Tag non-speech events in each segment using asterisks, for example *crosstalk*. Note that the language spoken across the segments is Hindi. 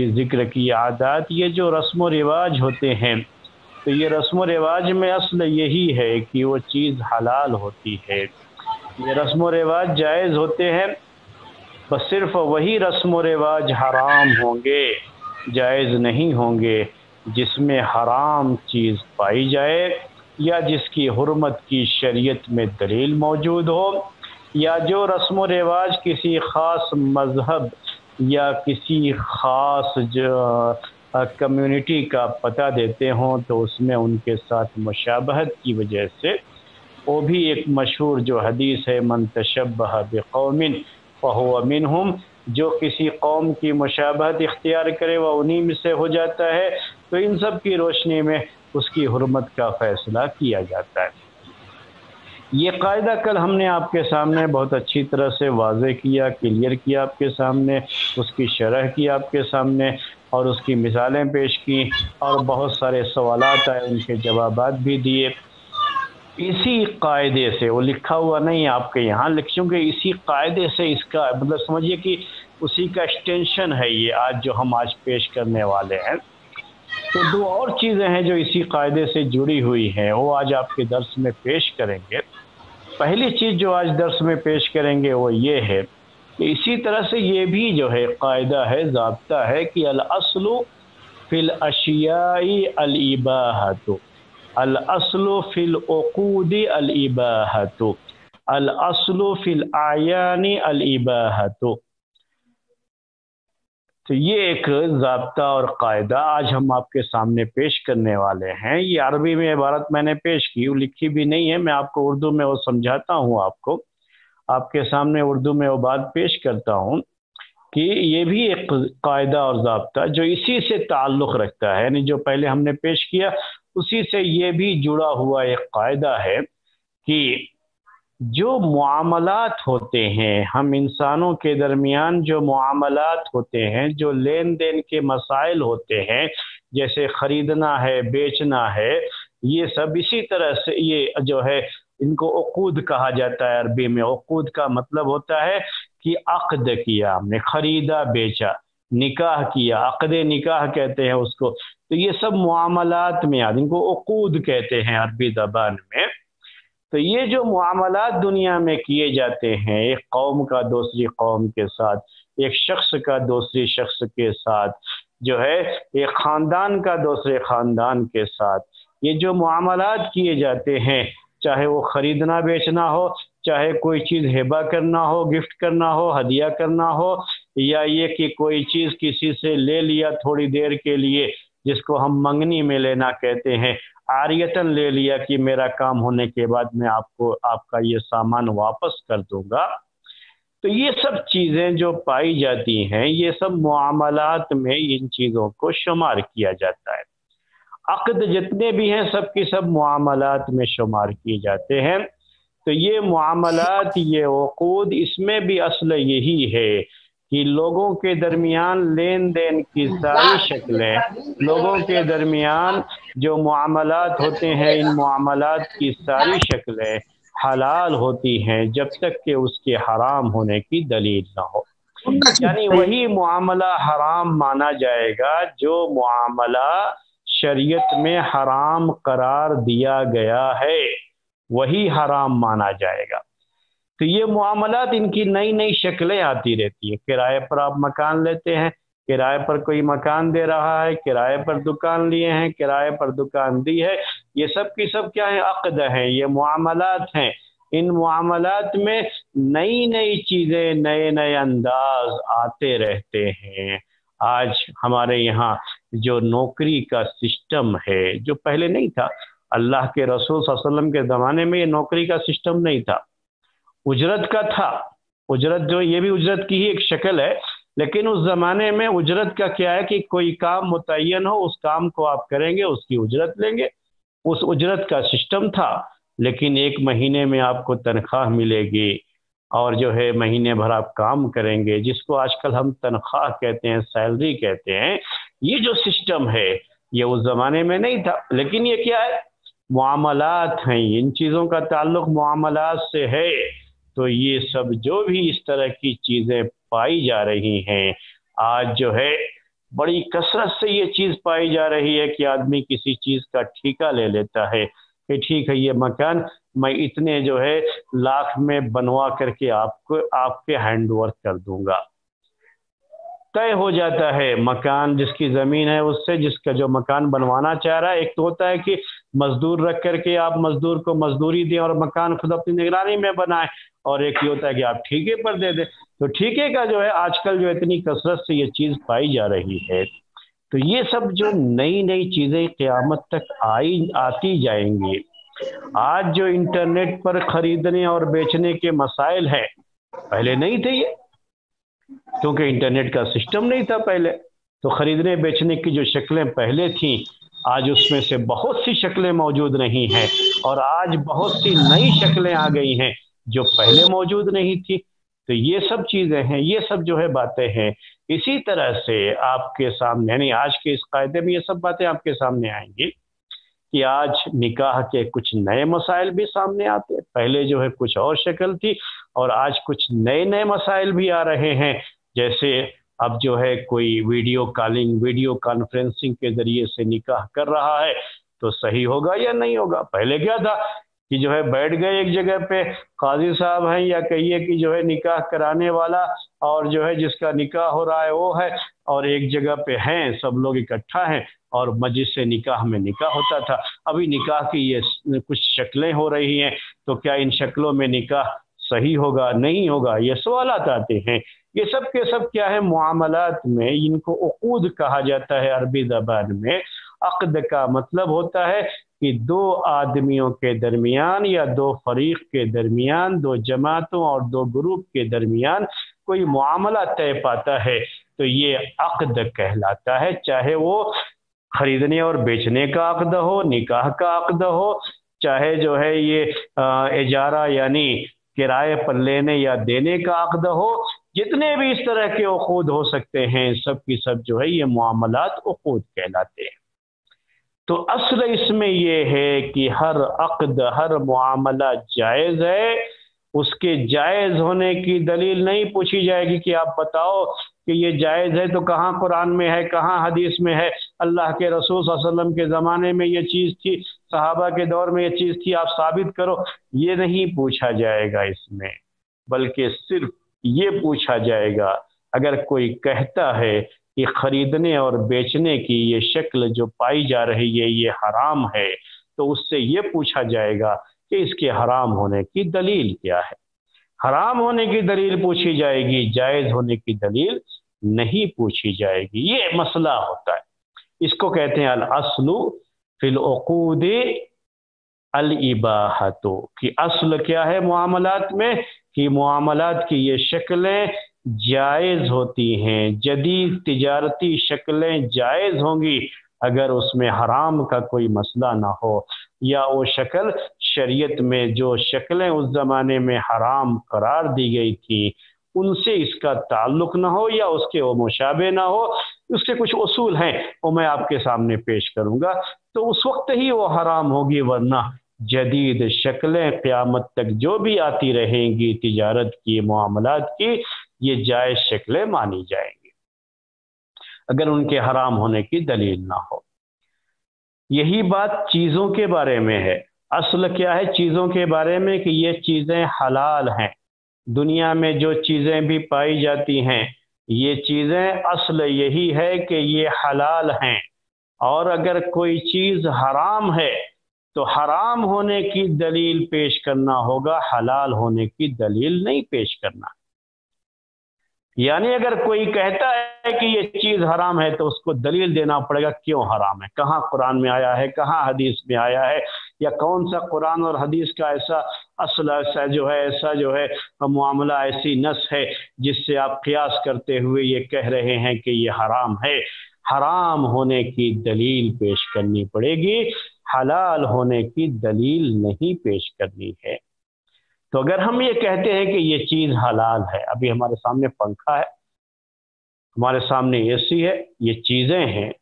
ज़िक्र की आदत, ये जो रस्म व रिवाज होते हैं तो ये रस्म व रिवाज में असल यही है कि वो चीज़ हलाल होती है। ये रस्म व रिवाज जायज़ होते हैं, बस सिर्फ़ वही रस्म व रिवाज हराम होंगे, जायज़ नहीं होंगे, जिसमें हराम चीज़ पाई जाए, या जिसकी हरमत की शरीयत में दलील मौजूद हो, या जो रस्म व रिवाज किसी ख़ास मज़हब या किसी ख़ास कम्युनिटी का पता देते हों तो उसमें उनके साथ मुशाबहत की वजह से, वो भी एक मशहूर जो हदीस है, मन तशबह बेकौमिन फ़हुमिन हम जो किसी कौम की मुशाबहत इख्तियार करे, वह उन्हीं में से हो जाता है। तो इन सब की रोशनी में उसकी हरमत का फ़ैसला किया जाता है। ये कायदा कल हमने आपके सामने बहुत अच्छी तरह से वाजे किया, क्लियर किया आपके सामने, उसकी शरह की आपके सामने और उसकी मिसालें पेश की और बहुत सारे सवाल आए, उनके जवाब भी दिए। इसी कायदे से, वो लिखा हुआ नहीं आपके यहाँ चूँकि इसी कायदे से इसका मतलब समझिए कि उसी का एक्सटेंशन है ये आज जो हम आज पेश करने वाले हैं। तो दो और चीज़ें हैं जो इसी कायदे से जुड़ी हुई हैं, वो आज आपके दर्स में पेश करेंगे। पहली चीज़ जो आज दर्स में पेश करेंगे वो ये है कि इसी तरह से ये भी जो है कायदा है, जबता है कि असलु फिल अशियाई अलबाहतो असलो फिल अकूदी अलबाहतो असलो फिल आयानी अलबाहतो तो ये एक जबता और कायदा आज हम आपके सामने पेश करने वाले हैं। ये अरबी में इबारत मैंने पेश की वो लिखी भी नहीं है। मैं आपको उर्दू में वो समझाता हूँ आपको। आपके सामने उर्दू में वो बात पेश करता हूँ कि ये भी एक कायदा और जबता जो इसी से ताल्लुक़ रखता है। यानी जो पहले हमने पेश किया, उसी से ये भी जुड़ा हुआ एक कायदा है कि जो मामलात होते हैं, हम इंसानों के दरमियान जो मामलात होते हैं, जो लेन देन के मसाइल होते हैं, जैसे ख़रीदना है, बेचना है, ये सब इसी तरह से ये जो है, इनको अकूद कहा जाता है अरबी में। अकूद का मतलब होता है कि अकद किया, हमने ख़रीदा, बेचा, निकाह किया, अकद निकाह कहते हैं उसको। तो ये सब मामलात में इनको अकूद कहते हैं अरबी जबान में। तो ये जो मामलात दुनिया में किए जाते हैं, एक कौम का दूसरी कौम के साथ, एक शख्स का दूसरी शख्स के साथ, जो है, एक ख़ानदान का दूसरे ख़ानदान के साथ, ये जो मामला किए जाते हैं, चाहे वो ख़रीदना बेचना हो, चाहे कोई चीज़ हेबा करना हो, गिफ्ट करना हो, हदिया करना हो, या ये कि कोई चीज़ किसी से ले लिया थोड़ी देर के लिए, जिसको हम मंगनी में लेना कहते हैं आरियतन ले लिया कि मेरा काम होने के बाद मैं आपको, आपका ये सामान वापस कर दूँगा। तो ये सब चीज़ें जो पाई जाती हैं, ये सब मामलात में इन चीज़ों को शुमार किया जाता है। अकद जितने भी हैं सब की सब मामलात में शुमार किए जाते हैं। तो ये मामलात, ये वकूद, इसमें भी असल यही है कि लोगों के दरमियान लेन देन की सारी शक्लें लोगों के दरमियान जो मामलात होते हैं इन मामलात की सारी शक्लें हलाल होती हैं जब तक कि उसके हराम होने की दलील ना हो। यानी वही मामला हराम माना जाएगा जो मामला शरीयत में हराम करार दिया गया है वही हराम माना जाएगा। तो ये मामला इनकी नई नई शक्लें आती रहती है। किराए पर आप मकान लेते हैं, किराए पर कोई मकान दे रहा है, किराए पर दुकान लिए हैं, किराए पर दुकान दी है, ये सब की सब क्या है? अकद हैं, ये मामलात हैं। इन मामलात में नई नई चीज़ें नए नए अंदाज आते रहते हैं। आज हमारे यहाँ जो नौकरी का सिस्टम है, जो पहले नहीं था, अल्लाह के रसूल वसल्लम के ज़माने में ये नौकरी का सिस्टम नहीं था। उजरत का था। उजरत जो ये भी उजरत की ही एक शक्ल है, लेकिन उस ज़माने में उजरत का क्या है कि कोई काम मुतन हो, उस काम को आप करेंगे, उसकी उजरत लेंगे। उस उजरत का सिस्टम था, लेकिन एक महीने में आपको तनख्वाह मिलेगी और जो है, महीने भर आप काम करेंगे, जिसको आजकल हम तनख्वाह कहते हैं, सैलरी कहते हैं, ये जो सिस्टम है, ये उस ज़माने में नहीं था। लेकिन ये क्या है? मामलात हैं, इन चीज़ों का ताल्लुक मामलात से है। तो ये सब जो भी इस तरह की चीज़ें पाई जा रही हैं, आज जो है, बड़ी कसरत से ये चीज़ पाई जा रही है कि आदमी किसी चीज़ का ठीका ले लेता है कि ठीक है, ये मकान मैं इतने जो है लाख में बनवा करके आपको, आपके हैंड ओवर कर दूँगा। तय हो जाता है। मकान जिसकी ज़मीन है उससे जिसका जो मकान बनवाना चाह रहा है, एक तो होता है कि मजदूर रख करके आप मजदूर को मजदूरी दें और मकान खुद अपनी निगरानी में बनाए और एक ये होता है कि आप ठीके पर दे दें। तो ठीके का जो है, आजकल जो इतनी कसरत से ये चीज़ पाई जा रही है। तो ये सब जो नई नई चीज़ें क़्यामत तक आई, आती जाएँगी। आज जो इंटरनेट पर खरीदने और बेचने के मसाइल हैं, पहले नहीं थे ये। क्योंकि इंटरनेट का सिस्टम नहीं था पहले तो खरीदने बेचने की जो शक्लें पहले थीं, आज उसमें से बहुत सी शक्लें मौजूद नहीं हैं और आज बहुत सी नई शक्लें आ गई हैं जो पहले मौजूद नहीं थी। तो ये सब चीज़ें हैं, ये सब जो है बातें हैं। इसी तरह से आपके सामने, यानी आज के इस कायदे में ये सब बातें आपके सामने आएँगी। कि आज निकाह के कुछ नए मसाइल भी सामने आते पहले जो है कुछ और शक्ल थी और आज कुछ नए नए मसाइल भी आ रहे हैं। जैसे अब जो है कोई वीडियो कॉलिंग, वीडियो कॉन्फ्रेंसिंग के ज़रिए से निकाह कर रहा है तो सही होगा या नहीं होगा? पहले क्या था कि जो है बैठ गए एक जगह पे, काजी साहब हैं या कहिए कि जो है निकाह कराने वाला और जो है जिसका निकाह हो रहा है वो है और एक जगह पे हैं, सब लोग इकट्ठा हैं। और मस्जिद से निकाह में निकाह होता था। अभी निकाह की ये कुछ शक्लें हो रही हैं तो क्या इन शक्लों में निकाह सही होगा, नहीं होगा? ये सवाल आते हैं। ये सब के सब क्या है? मामलात में इनको उकूद कहा जाता है अरबी जबान में। अकद का मतलब होता है कि दो आदमियों के दरमियान या दो फरीक के दरमियान, दो जमातों और दो ग्रुप के दरमियान कोई मामला तय पाता है तो ये अकद कहलाता है, चाहे वो खरीदने और बेचने का अकद हो, निकाह का अकद हो, चाहे जो है ये इजारा यानी किराए पर लेने या देने का अकद हो, जितने भी इस तरह के अकूद हो सकते हैं, सब की सब जो है ये मामलात अकूद कहलाते हैं। तो असल इसमें यह है कि हर अकद, हर मामला जायज़ है। उसके जायज़ होने की दलील नहीं पूछी जाएगी कि आप बताओ कि ये जायज़ है तो कहाँ कुरान में है, कहाँ हदीस में है? अल्लाह के रसूल वसल्लम के ज़माने में ये चीज़ थी, सहाबा के दौर में ये चीज़ थी, आप साबित करो। ये नहीं पूछा जाएगा इसमें, बल्कि सिर्फ़ ये पूछा जाएगा, अगर कोई कहता है कि खरीदने और बेचने की ये शक्ल जो पाई जा रही है, ये हराम है तो उससे ये पूछा जाएगा कि इसके हराम होने की दलील क्या है? हराम होने की दलील पूछी जाएगी, जायज़ होने की दलील नहीं पूछी जाएगी। ये मसला होता है। इसको कहते हैं अल असलु फिल अल इबाहतो कि असल क्या है मामलात में? कि मामलात की ये शक्लें जायज़ होती हैं, जदीद तिजारती शक्लें जायज़ होंगी, अगर उसमें हराम का कोई मसला ना हो, या वो शक्ल शरीयत में जो शक्लें उस ज़माने में हराम करार दी गई थी, उनसे इसका ताल्लुक ना हो या उसके वो मुशाबे ना हो, उसके कुछ असूल हैं, वो मैं आपके सामने पेश करूँगा। तो उस वक्त ही वो हराम होगी, वरना जदीद शक्लें क़्यामत तक जो भी आती रहेंगी, तिजारत की, मामलात की, ये जायज़ शक्लें मानी जाएँगी। अगर उनके हराम होने की दलील ना हो। यही बात चीज़ों के बारे में है। असल क्या है चीज़ों के बारे में कि ये चीज़ें हलाल हैं। दुनिया में जो चीज़ें भी पाई जाती हैं, ये चीज़ें असल यही है कि ये हलाल हैं। और अगर कोई चीज़ हराम है तो हराम होने की दलील पेश करना होगा, हलाल होने की दलील नहीं पेश करना। यानी अगर कोई कहता है कि ये चीज़ हराम है तो उसको दलील देना पड़ेगा, क्यों हराम है? कहाँ कुरान में आया है, कहाँ हदीस में आया है? या कौन सा कुरान और हदीस का ऐसा असल, ऐसा जो है, ऐसा जो है, मामला, ऐसी नस है, जिससे आप कयास करते हुए ये कह रहे हैं कि ये हराम है? हराम होने की दलील पेश करनी पड़ेगी, हलाल होने की दलील नहीं पेश करनी है। तो अगर हम ये कहते हैं कि ये चीज़ हलाल है, अभी हमारे सामने पंखा है, हमारे सामने एसी है, ये चीज़ें हैं।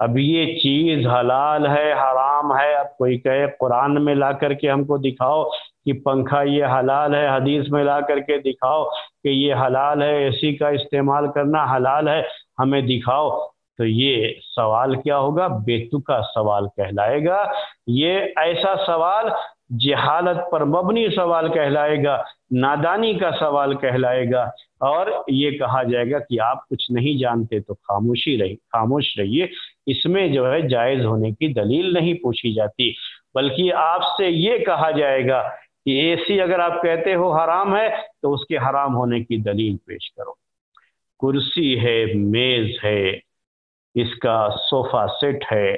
अब ये चीज़ हलाल है, हराम है, अब कोई कहे कुरान में ला करके हमको दिखाओ कि पंखा ये हलाल है, हदीस में ला करके दिखाओ कि ये हलाल है एसी का इस्तेमाल करना हलाल है, हमें दिखाओ। तो ये सवाल क्या होगा? बेतुका सवाल कहलाएगा। ये ऐसा सवाल जहालत पर मबनी सवाल कहलाएगा, नादानी का सवाल कहलाएगा, और ये कहा जाएगा कि आप कुछ नहीं जानते तो खामोशी रही, खामोश रहिए। इसमें जो है जायज़ होने की दलील नहीं पूछी जाती, बल्कि आपसे ये कहा जाएगा कि एसी अगर आप कहते हो हराम है तो उसके हराम होने की दलील पेश करो। कुर्सी है, मेज है, इसका सोफा सेट है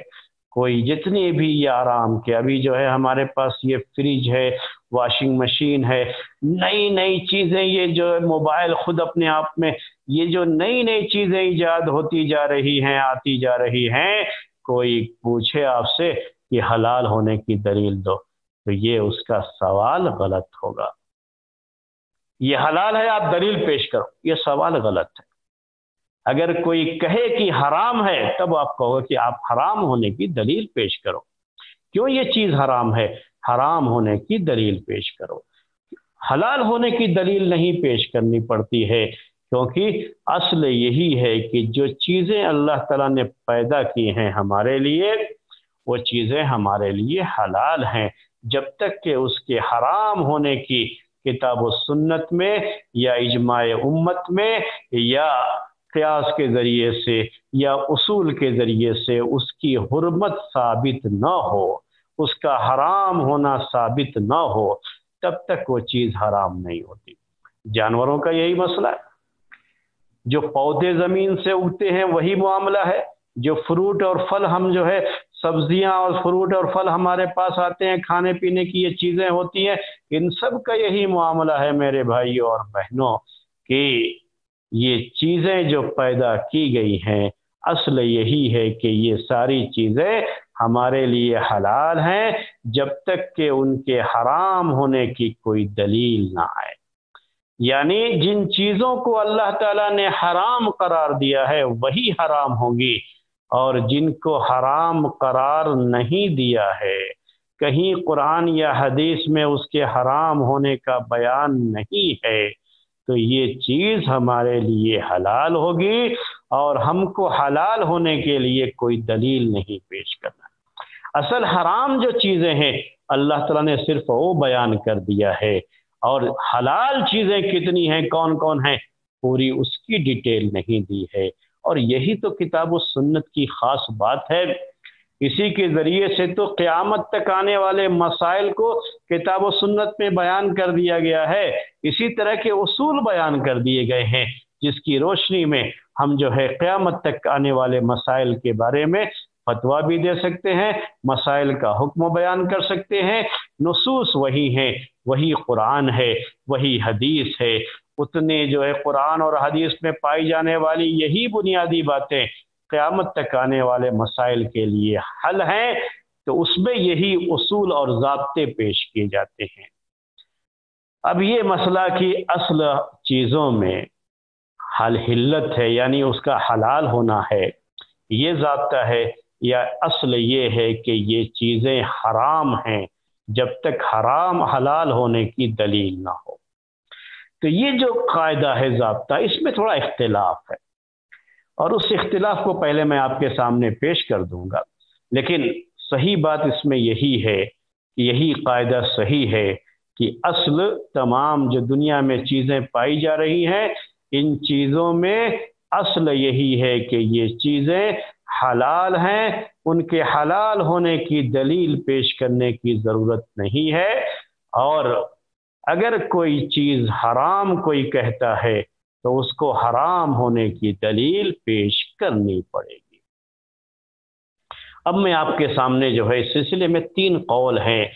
कोई जितनी भी ये आराम के, अभी जो है हमारे पास ये फ्रिज है वॉशिंग मशीन है नई नई चीज़ें ये जो है मोबाइल खुद अपने आप में, ये जो नई नई चीज़ें ईजाद होती जा रही हैं, आती जा रही हैं, कोई पूछे आपसे कि हलाल होने की दलील दो तो ये उसका सवाल गलत होगा। ये हलाल है, आप दलील पेश करो, ये सवाल गलत है। अगर कोई कहे कि हराम है, तब आप कहोगे कि आप हराम होने की दलील पेश करो। क्यों ये चीज़ हराम है? हराम होने की दलील पेश करो। हलाल होने की दलील नहीं पेश करनी पड़ती है, क्योंकि असल यही है कि जो चीज़ें अल्लाह ताला ने पैदा की हैं हमारे लिए, वो चीज़ें हमारे लिए हलाल हैं। जब तक कि उसके हराम होने की किताब सुन्नत में या इजमाय उम्मत में या क्यास के ज़रिए से या उसूल के ज़रिए से उसकी हरमत साबित न हो, उसका हराम होना साबित ना हो, तब तक वो चीज़ हराम नहीं होती। जानवरों का यही मसला है। जो पौधे ज़मीन से उगते हैं, वही मामला है। जो फ्रूट और फल हम जो है, सब्ज़ियाँ और फ्रूट और फल हमारे पास आते हैं, खाने पीने की ये चीज़ें होती हैं, इन सब का यही मामला है मेरे भाइयों और बहनों कि ये चीज़ें जो पैदा की गई हैं, असल यही है कि ये सारी चीज़ें हमारे लिए हलाल हैं, जब तक कि उनके हराम होने की कोई दलील ना आए। यानी जिन चीज़ों को अल्लाह ताला ने हराम करार दिया है, वही हराम होगी, और जिनको हराम करार नहीं दिया है, कहीं कुरान या हदीस में उसके हराम होने का बयान नहीं है। तो ये चीज़ हमारे लिए हलाल होगी और हमको हलाल होने के लिए कोई दलील नहीं पेश करना। असल हराम जो चीज़ें हैं, अल्लाह तला ने सिर्फ़ वो बयान कर दिया है। और हलाल चीज़ें कितनी हैं कौन कौन हैं, पूरी उसकी डिटेल नहीं दी है। और यही तो किताब सुन्नत की ख़ास बात है। इसी के ज़रिए से तो क़्यामत तक आने वाले मसाइल को किताब सुन्नत में बयान कर दिया गया है। इसी तरह के उसूल बयान कर दिए गए हैं, जिसकी रोशनी में हम जो है क़्यामत तक आने वाले मसाइल के बारे में फतवा भी दे सकते हैं, मसाइल का हुक्म बयान कर सकते हैं। नसूस वही हैं, वही कुरान है, वही हदीस है। उतने जो है कुरान और हदीस में पाई जाने वाली यही बुनियादी बातें क़यामत तक आने वाले मसाइल के लिए हल हैं तो उसमें यही उसूल और जबते पेश किए जाते हैं। अब ये मसला कि असल चीज़ों में हल हिल्लत है, यानी उसका हलाल होना है, ये जबता है, या असल ये है कि ये चीज़ें हराम हैं, जब तक हराम हलाल होने की दलील ना हो। तो ये जो कायदा है जबता, इसमें थोड़ा इख्तलाफ है। और उस इख्तलाफ को पहले मैं आपके सामने पेश कर दूँगा। लेकिन सही बात इसमें यही है कि यही कायदा सही है कि असल तमाम जो दुनिया में चीज़ें पाई जा रही हैं, इन चीज़ों में असल यही है कि ये चीज़ें हलाल हैं। उनके हलाल होने की दलील पेश करने की ज़रूरत नहीं है। और अगर कोई चीज़ हराम कोई कहता है तो उसको हराम होने की दलील पेश करनी पड़ेगी। अब मैं आपके सामने जो है, इस सिलसिले में तीन कौल हैं,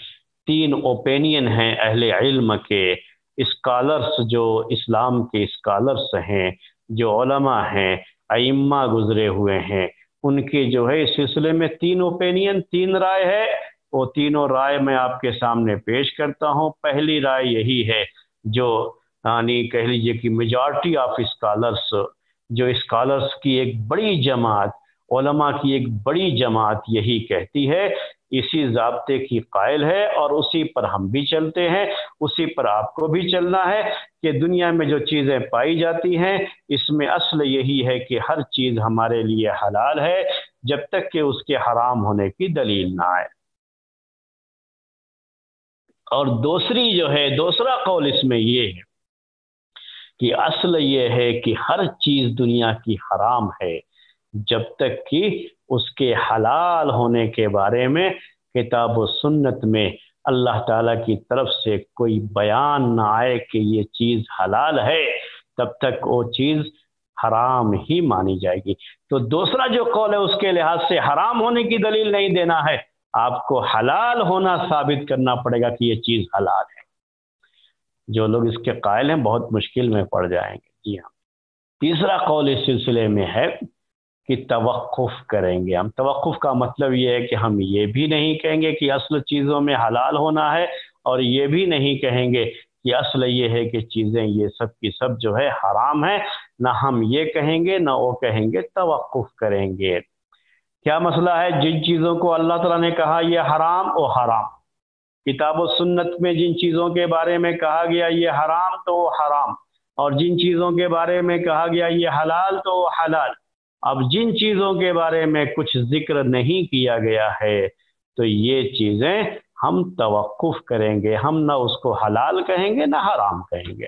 तीन ओपिनियन हैं अहले इल्म के। स्कॉलर्स जो इस्लाम के स्कॉलर्स हैं, जो हैं, अइम्मा गुजरे हुए हैं, उनके जो है, इस सिलसिले में तीन ओपिनियन तीन राय है। वो तीनों राय मैं आपके सामने पेश करता हूँ। पहली राय यही है, जो यानी कह लीजिए कि मेजॉरिटी ऑफ़ स्कॉलर्स जो स्कॉलर्स की एक बड़ी जमात ओलमा की एक बड़ी जमात यही कहती है, इसी जबते की कायल है और उसी पर हम भी चलते हैं, उसी पर आपको भी चलना है कि दुनिया में जो चीज़ें पाई जाती हैं, इसमें असल यही है कि हर चीज़ हमारे लिए हलाल है, जब तक कि उसके हराम होने की दलील ना आए। और दूसरी जो है, दूसरा कौल इसमें ये है कि असल ये है कि हर चीज़ दुनिया की हराम है। जब तक कि उसके हलाल होने के बारे में किताब सुन्नत में अल्लाह ताला की तरफ़ से कोई बयान ना आए कि ये चीज़ हलाल है, तब तक वो चीज़ हराम ही मानी जाएगी। तो दूसरा जो कौल है, उसके लिहाज से हराम होने की दलील नहीं देना है। आपको हलाल होना साबित करना पड़ेगा कि ये चीज़ हलाल है। जो लोग इसके कायल हैं, बहुत मुश्किल में पड़ जाएँगे। जी हाँ। तीसरा कौल इस सिलसिले में है कि तवक़ुफ़ करेंगे हम। तवक़ुफ़ का मतलब ये है कि हम ये भी नहीं कहेंगे कि असल चीज़ों में हलाल होना है और ये भी नहीं कहेंगे कि असल ये है कि चीज़ें ये सब की सब जो है हराम है। ना हम ये कहेंगे, ना वो कहेंगे तवक़ुफ़ करेंगे। क्या मसला है? जिन चीज़ों को अल्लाह ताला ने कहा, ये हराम, वो हराम। किताब सुन्नत में जिन चीज़ों के बारे में कहा गया ये हराम तो हराम। और जिन चीज़ों के बारे में कहा गया ये हलाल तो हलाल। अब जिन चीज़ों के बारे में कुछ ज़िक्र नहीं किया गया है तो ये चीज़ें हम तवक़ुफ़ करेंगे। हम ना उसको हलाल कहेंगे, ना हराम कहेंगे।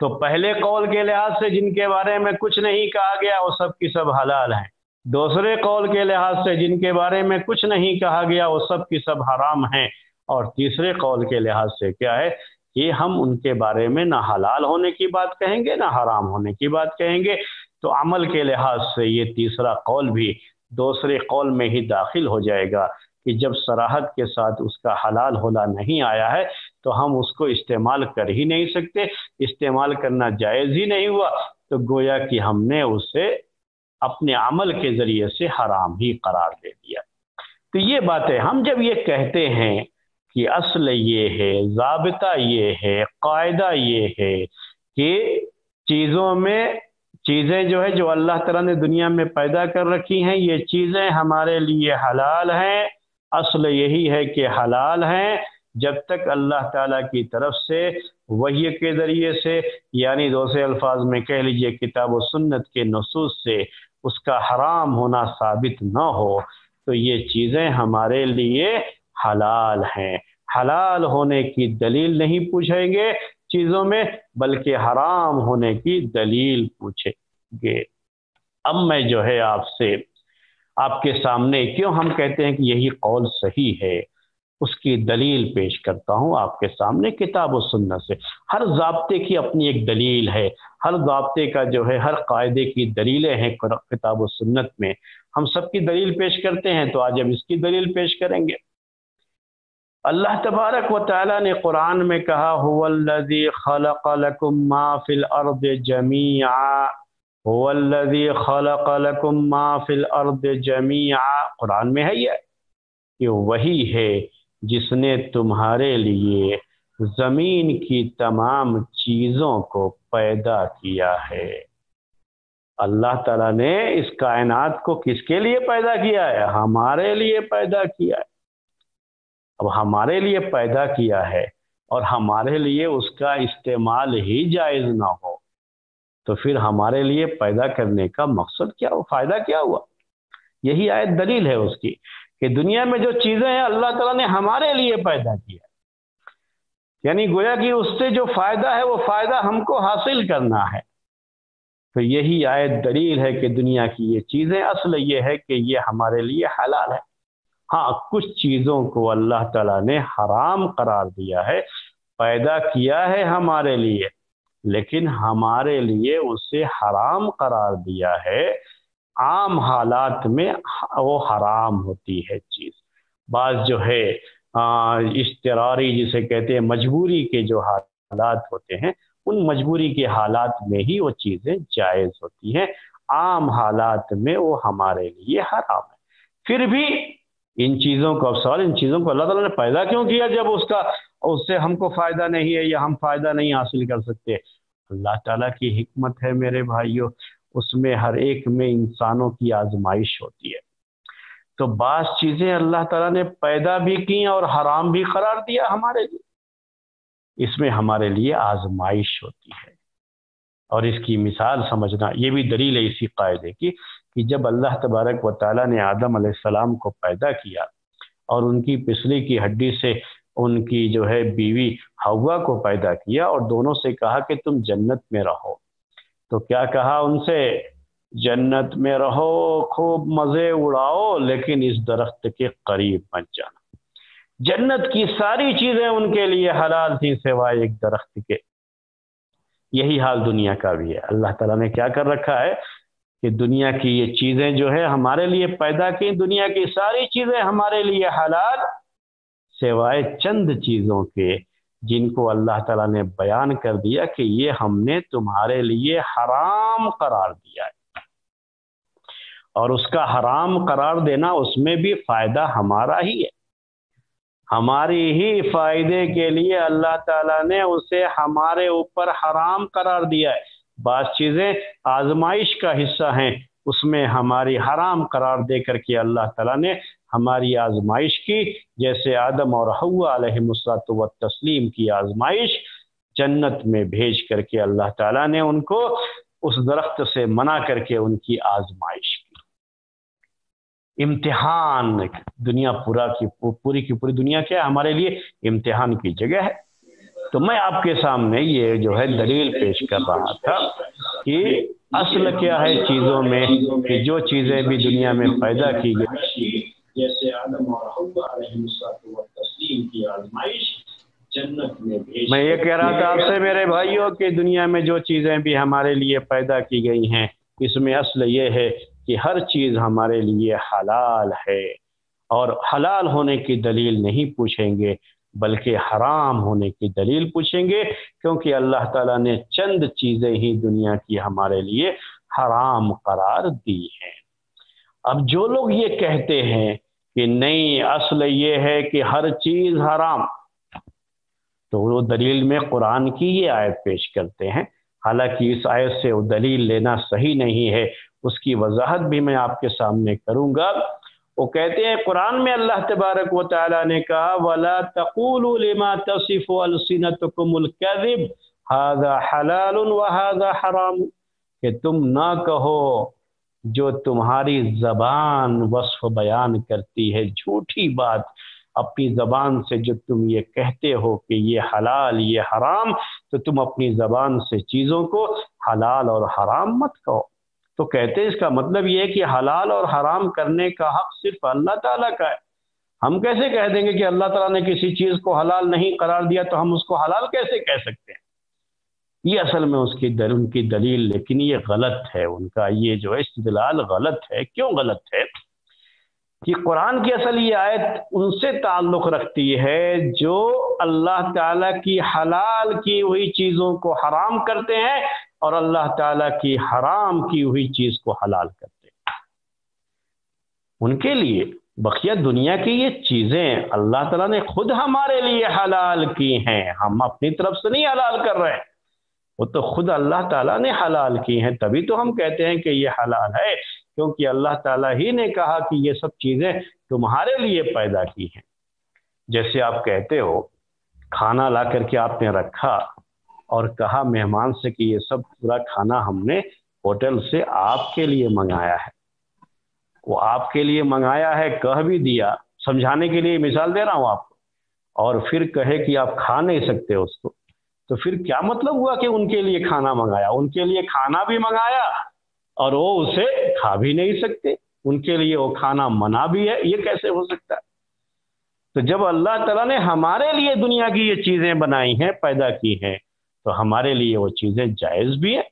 तो पहले कौल के लिहाज से जिनके बारे में कुछ नहीं कहा गया, वो सब की सब हलाल हैं। दूसरे कौल के लिहाज से जिनके बारे में कुछ नहीं कहा गया, वो सब की सब हराम हैं। और तीसरे कौल के लिहाज से क्या है कि हम उनके बारे में ना हलाल होने की बात कहेंगे, ना हराम होने की बात कहेंगे। तो अमल के लिहाज से ये तीसरा कौल भी दूसरे कौल में ही दाखिल हो जाएगा कि जब सराहत के साथ उसका हलाल होना नहीं आया है तो हम उसको इस्तेमाल कर ही नहीं सकते। इस्तेमाल करना जायज़ ही नहीं हुआ। तो गोया कि हमने उसे अपने अमल के ज़रिए से हराम ही करार दे दिया। तो ये बातें हम जब ये कहते हैं कि असल ये है, जबता ये है, कायदा ये है कि चीज़ों में, चीज़ें जो है जो अल्लाह तला ने दुनिया में पैदा कर रखी हैं, ये चीज़ें हमारे लिए हलाल हैं। असल यही है कि हलाल हैं। जब तक अल्लाह ताला की तरफ़ से, वही के ज़रिए से, यानी दूसरे अल्फाज में कह लीजिए, किताब व सुन्नत के नसूस से उसका हराम होना साबित न हो तो ये चीज़ें हमारे लिए हलाल हैं। हलाल होने की दलील नहीं पूछेंगे चीज़ों में, बल्कि हराम होने की दलील पूछेंगे। अब मैं जो है आपसे, आपके सामने क्यों हम कहते हैं कि यही कौल सही है? उसकी दलील पेश करता हूँ आपके सामने किताब और सुन्नत से। हर जबते की अपनी एक दलील है। हर जबते का जो है, हर कायदे की दलीलें हैं किताब और सुन्नत में। हम सबकी दलील पेश करते हैं तो आज हम इसकी दलील पेश करेंगे। अल्लाह तबारक व ताली ने कुरान में कहा, हुवल्लज़ी खलक़लकुम मा फिल अर्द जमीआ। हुवल्लज़ी खलक़लकुम मा फिल अर्द जमीआ। कुरान में है ये, कि वही है जिसने तुम्हारे लिए ज़मीन की तमाम चीज़ों को पैदा किया है। अल्लाह ताला ने इस कायनात को किसके लिए पैदा किया है? हमारे लिए पैदा किया है। अब हमारे लिए पैदा किया है और हमारे लिए उसका इस्तेमाल ही जायज़ ना हो तो फिर हमारे लिए पैदा करने का मकसद क्या हो फ़ायदा क्या हुआ? यही आयत दलील है उसकी। कि दुनिया में जो चीज़ें हैं, अल्लाह ताला ने हमारे लिए पैदा किया यानी गोया कि उससे जो फ़ायदा है, वो फ़ायदा हमको हासिल करना है। तो यही आयत दलील है कि दुनिया की ये चीज़ें, असल ये है कि ये हमारे लिए हलाल है। हाँ कुछ चीज़ों को अल्लाह ताला ने हराम करार दिया है, पैदा किया है हमारे लिए, लेकिन हमारे लिए उसे हराम करार दिया है आम हालात में वो हराम होती है चीज़। बाज जो है इश्तरारी जिसे कहते हैं, मजबूरी के जो हालात होते हैं, उन मजबूरी के हालात में ही वो चीज़ें जायज़ होती हैं। आम हालात में वो हमारे लिए हराम है। फिर भी इन चीज़ों को सवाल, इन चीज़ों को अल्लाह ताला ने पैदा क्यों किया जब उसका, उससे हमको फ़ायदा नहीं है या हम फ़ायदा नहीं हासिल कर सकते? अल्लाह ताला की हिकमत है मेरे भाइयों। उसमें हर एक में इंसानों की आजमाइश होती है। तो बास चीज़ें अल्लाह ताला ने पैदा भी की और हराम भी करार दिया हमारे लिए। इसमें हमारे लिए आजमाइश होती है। और इसकी मिसाल समझना, ये भी दलील है इसी कायदे की कि जब अल्लाह तबारक व ताली ने आदम सलाम को पैदा किया और उनकी पिछली की हड्डी से उनकी जो है बीवी हवा को पैदा किया और दोनों से कहा कि तुम जन्नत में रहो तो क्या कहा उनसे, जन्नत में रहो, खूब मज़े उड़ाओ, लेकिन इस दरख्त के करीब मत जाना। जन्नत की सारी चीज़ें उनके लिए हलाल थी सिवाय एक दरख्त के। यही हाल दुनिया का भी है। अल्लाह ताला ने क्या कर रखा है कि दुनिया की ये चीज़ें जो है, हमारे लिए पैदा की। दुनिया की सारी चीज़ें हमारे लिए हलाल, सिवाय चंद चीज़ों के जिनको अल्लाह ताला ने बयान कर दिया कि ये हमने तुम्हारे लिए हराम करार दिया है। और उसका हराम करार देना उसमें भी फ़ायदा हमारा ही है। हमारी ही फ़ायदे के लिए अल्लाह ताला ने उसे हमारे ऊपर हराम करार दिया है। बात चीज़ें आजमाइश का हिस्सा हैं, उसमें हमारी हराम करार दे करके अल्लाह ताला ने हमारी आजमाइश की, जैसे आदम और हवा व तस्लीम की आजमाइश जन्नत में भेज करके अल्लाह ताला ने उनको उस दरख्त से मना करके उनकी आजमाइश की। इम्तिहान, दुनिया पूरा की, पूरी की पूरी दुनिया क्या है? हमारे लिए इम्तिहान की जगह है। तो मैं आपके सामने ये जो है दलील पेश कर रहा था कि असल क्या है चीज़ों में कि जो चीज़ें भी दुनिया में पैदा की गई जैसे आदम और तस्लीम की आजमाइश जन्नत में भेज मैं ये कह रहा था आपसे मेरे भाइयों कि दुनिया में जो चीज़ें भी हमारे लिए पैदा की गई हैं इसमें असल ये है कि हर चीज़ हमारे लिए हलाल है। और हलाल होने की दलील नहीं पूछेंगे बल्कि हराम होने की दलील पूछेंगे क्योंकि अल्लाह ताला ने चंद चीज़ें ही दुनिया की हमारे लिए हराम करार दी हैं। अब जो लोग ये कहते हैं कि नहीं, असल ये है कि हर चीज़ हराम। तो वो दलील में कुरान की ये आयत पेश करते हैं। हालाँकि इस आयत से वो दलील लेना सही नहीं है, उसकी वजाहत भी मैं आपके सामने करूँगा। वो कहते हैं, कुरान में अल्लाह तबारक व ताली ने कहा, वला तकूलमा तसिफ़ अलसिनतकुमुलकज़िब हाजा हलाल व हराम। कि तुम ना कहो जो तुम्हारी जबान वस्फ बयान करती है, झूठी बात। अपनी जबान से जो तुम ये कहते हो कि ये हलाल, ये हराम तो तुम अपनी जबान से चीज़ों को हलाल और हराम मत कहो। तो कहते हैं, इसका मतलब ये है कि हलाल और हराम करने का हक सिर्फ़ अल्लाह ताला का है। हम कैसे कह देंगे कि अल्लाह ताला ने किसी चीज़ को हलाल नहीं करार दिया तो हम उसको हलाल कैसे कह सकते हैं? ये असल में उसकी दल, उनकी दलील लेकिन ये गलत है उनका। ये जो है इस्तलाल गलत है। क्यों गलत है? कि कुरान की असल ये आयत उनसे ताल्लुक़ रखती है जो अल्लाह ताला की हलाल की हुई चीज़ों को हराम करते हैं और अल्लाह ताला की हराम की हुई चीज़ को हलाल करते हैं। उनके लिए बकिया दुनिया की ये चीज़ें अल्लाह ताला ने खुद हमारे लिए हलाल की हैं। हम अपनी तरफ़ से नहीं हलाल कर रहे हैं। वो तो खुद अल्लाह ताला ने हलाल की हैं। तभी तो हम कहते हैं कि ये हलाल है, क्योंकि अल्लाह ताला ही ने कहा कि ये सब चीज़ें तुम्हारे लिए पैदा की हैं। जैसे आप कहते हो, खाना ला करके आपने रखा और कहा मेहमान से कि ये सब पूरा खाना हमने होटल से आपके लिए मंगाया है। वो आपके लिए मंगाया है, कह भी दिया। समझाने के लिए मिसाल दे रहा हूँ आपको। और फिर कहे कि आप खा नहीं सकते उसको। तो फिर क्या मतलब हुआ कि उनके लिए खाना मंगाया? उनके लिए खाना भी मंगाया और वो उसे खा भी नहीं सकते। उनके लिए वो खाना मना भी है, ये कैसे हो सकता है? तो जब अल्लाह तला ने हमारे लिए दुनिया की ये चीज़ें बनाई हैं, पैदा की हैं तो हमारे लिए वो चीज़ें जायज़ भी है।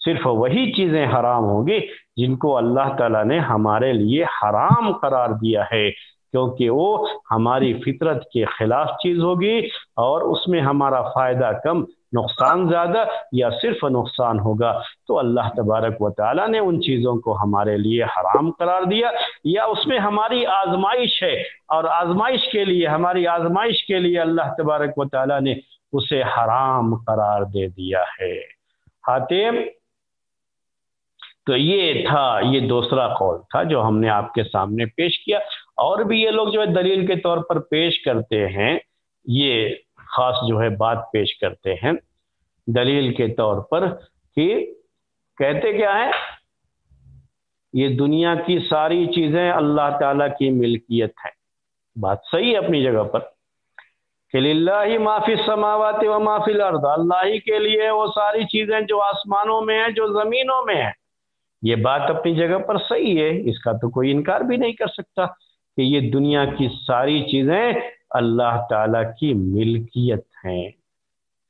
सिर्फ़ वही चीज़ें हराम होंगी जिनको अल्लाह ताला ने हमारे लिए हराम करार दिया है। क्योंकि वो हमारी फितरत के खिलाफ चीज़ होगी और उसमें हमारा फ़ायदा कम, नुकसान ज़्यादा या सिर्फ़ नुकसान होगा। तो अल्लाह तबारक व ताली ने उन चीज़ों को हमारे लिए हराम करार दिया या उसमें हमारी आजमाइश है और आजमाइश के लिए, हमारी आजमाइश के लिए अल्लाह तबारक व ताली ने उसे हराम करार दे दिया है। हातिम तो ये था, ये दूसरा कौल था जो हमने आपके सामने पेश किया। और भी ये लोग जो है दलील के तौर पर पेश करते हैं, ये खास जो है बात पेश करते हैं दलील के तौर पर कि कहते क्या है? ये दुनिया की सारी चीज़ें अल्लाह ताला की मिल्कियत है। बात सही है अपनी जगह पर ही माफ़ी समावत व माफिल अर्द। अल्लाह ही के लिए वो सारी चीज़ें जो आसमानों में है, जो जमीनों में है। ये बात अपनी जगह पर सही है, इसका तो कोई इनकार भी नहीं कर सकता। कि ये दुनिया की सारी चीज़ें अल्लाह ताला की मिल्कियत हैं।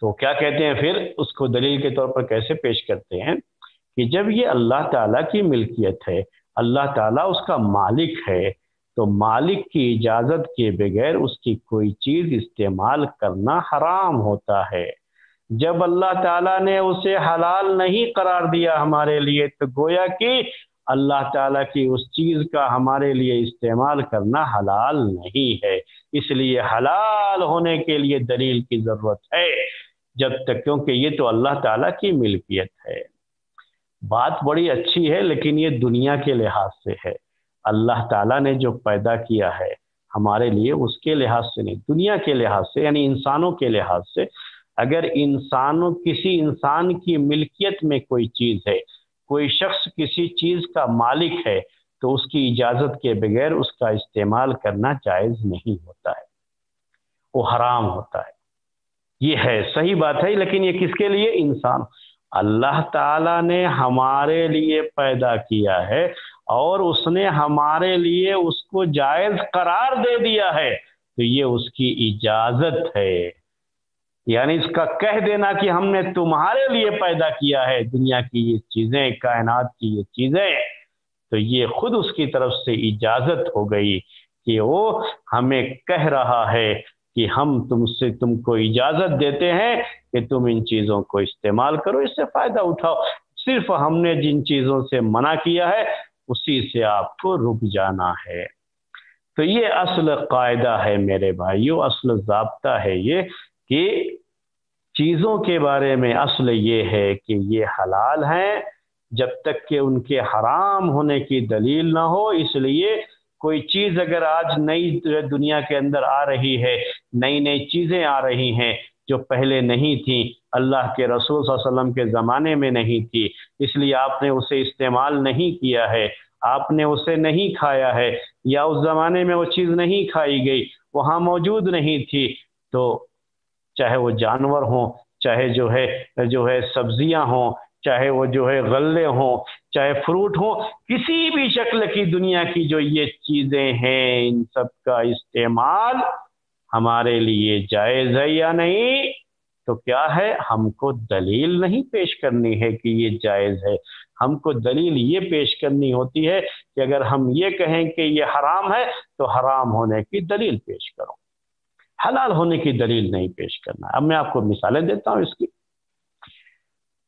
तो क्या कहते हैं फिर? उसको दलील के तौर पर कैसे पेश करते हैं? कि जब ये अल्लाह ताला की मिल्कियत है, अल्लाह ताला उसका मालिक है तो मालिक की इजाज़त के बगैर उसकी कोई चीज़ इस्तेमाल करना हराम होता है। जब अल्लाह ताला ने उसे हलाल नहीं करार दिया हमारे लिए तो गोया कि अल्लाह ताला की उस चीज़ का हमारे लिए इस्तेमाल करना हलाल नहीं है। इसलिए हलाल होने के लिए दलील की ज़रूरत है, जब तक क्योंकि ये तो अल्लाह ताला की मिल्कियत है। बात बड़ी अच्छी है, लेकिन ये दुनिया के लिहाज से है। अल्लाह ताला ने जो पैदा किया है, हमारे लिए उसके लिहाज से नहीं, दुनिया के लिहाज से, यानी इंसानों के लिहाज से, अगर इंसानों, किसी इंसान की मिल्कियत में कोई चीज़ है कोई शख्स किसी चीज़ का मालिक है तो उसकी इजाज़त के बगैर उसका इस्तेमाल करना जायज़ नहीं होता है। वो हराम होता है। ये है, सही बात है, लेकिन ये किसके लिए? इंसान। अल्लाह ताला ने हमारे लिए पैदा किया है और उसने हमारे लिए उसको जायज़ करार दे दिया है तो ये उसकी इजाज़त है। यानी इसका कह देना कि हमने तुम्हारे लिए पैदा किया है, दुनिया की ये चीज़ें, कायनात की ये चीज़ें तो ये खुद उसकी तरफ़ से इजाज़त हो गई कि वो हमें कह रहा है कि हम तुमसे तुमको इजाज़त देते हैं कि तुम इन चीज़ों को इस्तेमाल करो, इससे फ़ायदा उठाओ। सिर्फ़ हमने जिन चीज़ों से मना किया है, उसी से आपको रुक जाना है। तो ये असल कायदा है मेरे भाइयों, असल जबता है ये कि चीज़ों के बारे में असल ये है कि ये हलाल हैं, जब तक कि उनके हराम होने की दलील ना हो, इसलिए कोई चीज़ अगर आज नई दुनिया के अंदर आ रही है नई नई चीज़ें आ रही हैं, जो पहले नहीं थी, अल्लाह के रसूल वसल्लम के ज़माने में नहीं थी, इसलिए आपने उसे इस्तेमाल नहीं किया है, आपने उसे नहीं खाया है, या उस ज़माने में वो चीज़ नहीं खाई गई, वहाँ मौजूद नहीं थी तो चाहे वो जानवर हों, चाहे जो है जो है सब्ज़ियाँ हों, चाहे वो जो है गल्ले हों, चाहे फ्रूट हो, किसी भी शक्ल की दुनिया की जो ये चीज़ें हैं, इन सब का इस्तेमाल हमारे लिए जायज़ है या नहीं? तो क्या है, हमको दलील नहीं पेश करनी है कि ये जायज़ है। हमको दलील ये पेश करनी होती है कि अगर हम ये कहें कि ये हराम है तो हराम होने की दलील पेश करो। हलाल होने की दलील नहीं पेश करना। अब मैं आपको मिसालें देता हूँ इसकी।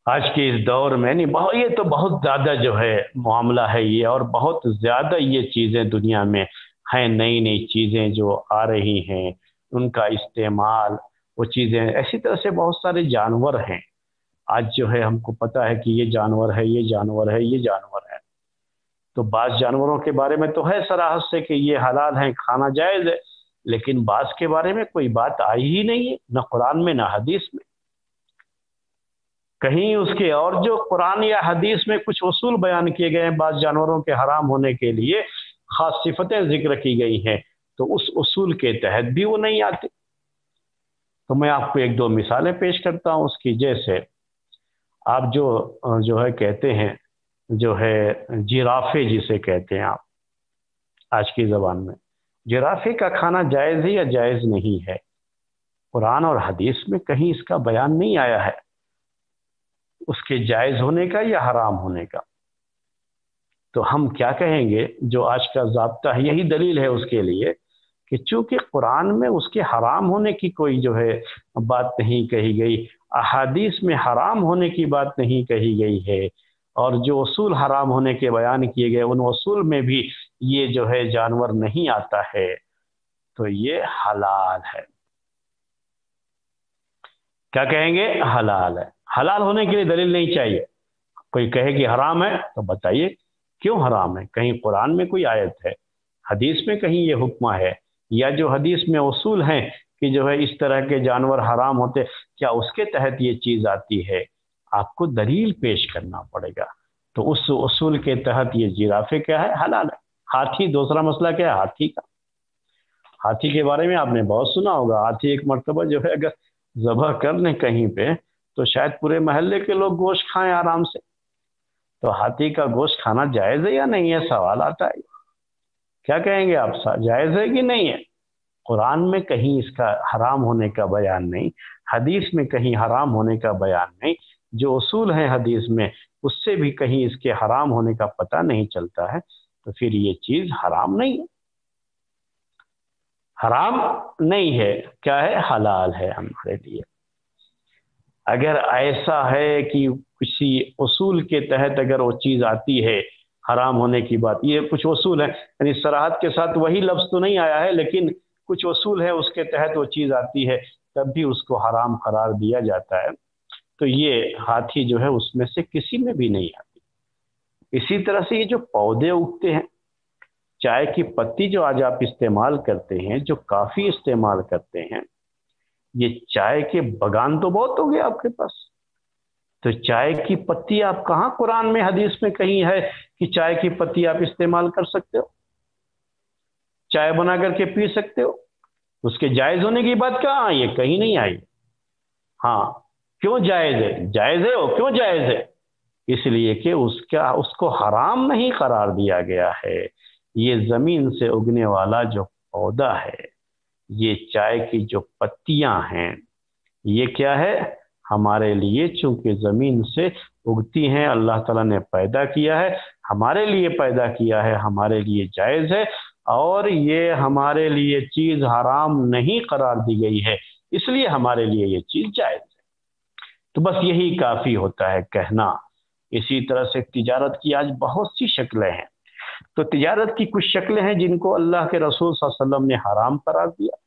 आज के इस दौर में नहीं बहुत ये तो बहुत ज़्यादा जो है मामला है ये, और बहुत ज़्यादा ये चीज़ें दुनिया में हैं नई नई चीज़ें जो आ रही हैं, उनका इस्तेमाल, वो चीज़ें, ऐसी तरह से बहुत सारे जानवर हैं। आज जो है हमको पता है कि ये जानवर है, ये जानवर है, ये जानवर है। तो बाज़ जानवरों के बारे में तो है सराहत से कि ये हलाल हैं, खाना जायज़ है लेकिन बास के बारे में कोई बात आई ही नहीं है, न कुरान में, न हदीस में। कहीं उसके और जो कुरान या हदीस में कुछ उसूल बयान किए गए हैं बाज़ जानवरों के हराम होने के लिए ख़ास सिफतें ज़िक्र की गई हैं तो उस उसूल के तहत भी वो नहीं आते। तो मैं आपको एक दो मिसालें पेश करता हूँ उसकी। जैसे आप जो जो है कहते हैं, जो है जिराफे जिसे कहते हैं आप, आज की ज़बान में। जिराफे का खाना जायज़ है या जायज़ नहीं है? कुरान और हदीस में कहीं इसका बयान नहीं आया है। उसके जायज़ होने का या हराम होने का? तो हम क्या कहेंगे, जो आज का जबता है, यही दलील है उसके लिए कि चूँकि कुरान में उसके हराम होने की कोई जो है बात नहीं कही गई, अहादीस में हराम होने की बात नहीं कही गई है, और जो असूल हराम होने के बयान किए गए, उन असूल में भी ये जो है जानवर नहीं आता है तो ये हलाल है। क्या कहेंगे? हलाल है। हलाल होने के लिए दलील नहीं चाहिए। कोई कहे कि हराम है तो बताइए, क्यों हराम है? कहीं कुरान में कोई आयत है? हदीस में कहीं ये हुक्म है? या जो हदीस में उसूल हैं कि जो है इस तरह के जानवर हराम होते, क्या उसके तहत ये चीज़ आती है? आपको दलील पेश करना पड़ेगा। तो उस उसूल के तहत ये जिराफे क्या है? हलाल है। हाथी, दूसरा मसला क्या है? हाथी का। हाथी के बारे में आपने बहुत सुना होगा। हाथी एक मरतबा जो है, अगर जबह कर लें कहीं पे तो शायद पूरे महल्ले के लोग गोश्त खाएँ आराम से। तो हाथी का गोश्त खाना जायज़ है या नहीं है? सवाल आता है। क्या कहेंगे आप? जायज़ है कि नहीं है? कुरान में कहीं इसका हराम होने का बयान नहीं, हदीस में कहीं हराम होने का बयान नहीं, जो असूल है हदीस में, उससे भी कहीं इसके हराम होने का पता नहीं चलता है। तो फिर ये चीज़ हराम नहीं है। हराम नहीं है, क्या है? हलाल है हमारे लिए। अगर ऐसा है कि किसी उसूल के तहत अगर वो चीज़ आती है, हराम होने की बात, ये कुछ वसूल है, यानी सराहत के साथ वही लफ्ज़ तो नहीं आया है, लेकिन कुछ वसूल है उसके तहत वो चीज़ आती है, तब भी उसको हराम करार दिया जाता है। तो ये हाथी जो है उसमें से किसी में भी नहीं आती। इसी तरह से ये जो पौधे उगते हैं, चाय की पत्ती जो आज आप इस्तेमाल करते हैं, जो काफ़ी इस्तेमाल करते हैं, ये चाय के बगान तो बहुत हो गए आपके पास। तो चाय की पत्ती आप कहाँ कुरान में, हदीस में कहीं है कि चाय की पत्ती आप इस्तेमाल कर सकते हो? चाय बना करके पी सकते हो? उसके जायज़ होने की बात कहाँ आई है कहीं नहीं आई। हाँ क्यों जायज़ है? जायज़ है वो क्यों जायज़ है? इसलिए कि उसका, उसको हराम नहीं करार दिया गया है। ये ज़मीन से उगने वाला जो पौधा है, ये चाय की जो पत्तियाँ हैं, ये क्या है? हमारे लिए चूँकि ज़मीन से उगती हैं, अल्लाह ताला ने पैदा किया है, हमारे लिए पैदा किया है, हमारे लिए जायज़ है, और ये हमारे लिए चीज़ हराम नहीं करार दी गई है, इसलिए हमारे लिए ये चीज़ जायज़ है। तो बस यही काफ़ी होता है कहना। इसी तरह से तिजारत की आज बहुत सी शक्लें हैं। तो तिजारत की कुछ शक्लें हैं जिनको अल्लाह के रसूल वसल्लम ने हराम करार दिया।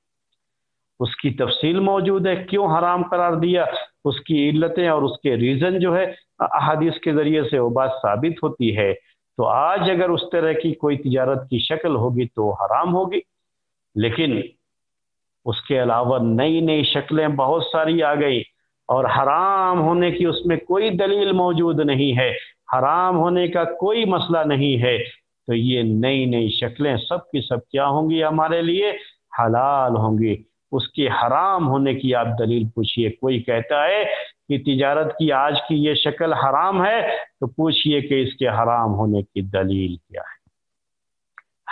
उसकी तफसील मौजूद है, क्यों हराम करार दिया? उसकी इल्लतें और उसके रीज़न जो है, अहादीस के ज़रिए से वो बात साबित होती है। तो आज अगर उस तरह की कोई तिजारत की शक्ल होगी तो हराम होगी। लेकिन उसके अलावा नई नई शक्लें बहुत सारी आ गई। और हराम होने की उसमें कोई दलील मौजूद नहीं है। हराम होने का कोई मसला नहीं है। तो ये नई नई शक्लें सब की सब क्या होंगी हमारे लिए? हलाल होंगी। उसके हराम होने की आप दलील पूछिए। कोई कहता है कि तिजारत की आज की ये शक्ल हराम है तो पूछिए कि इसके हराम होने की दलील क्या है।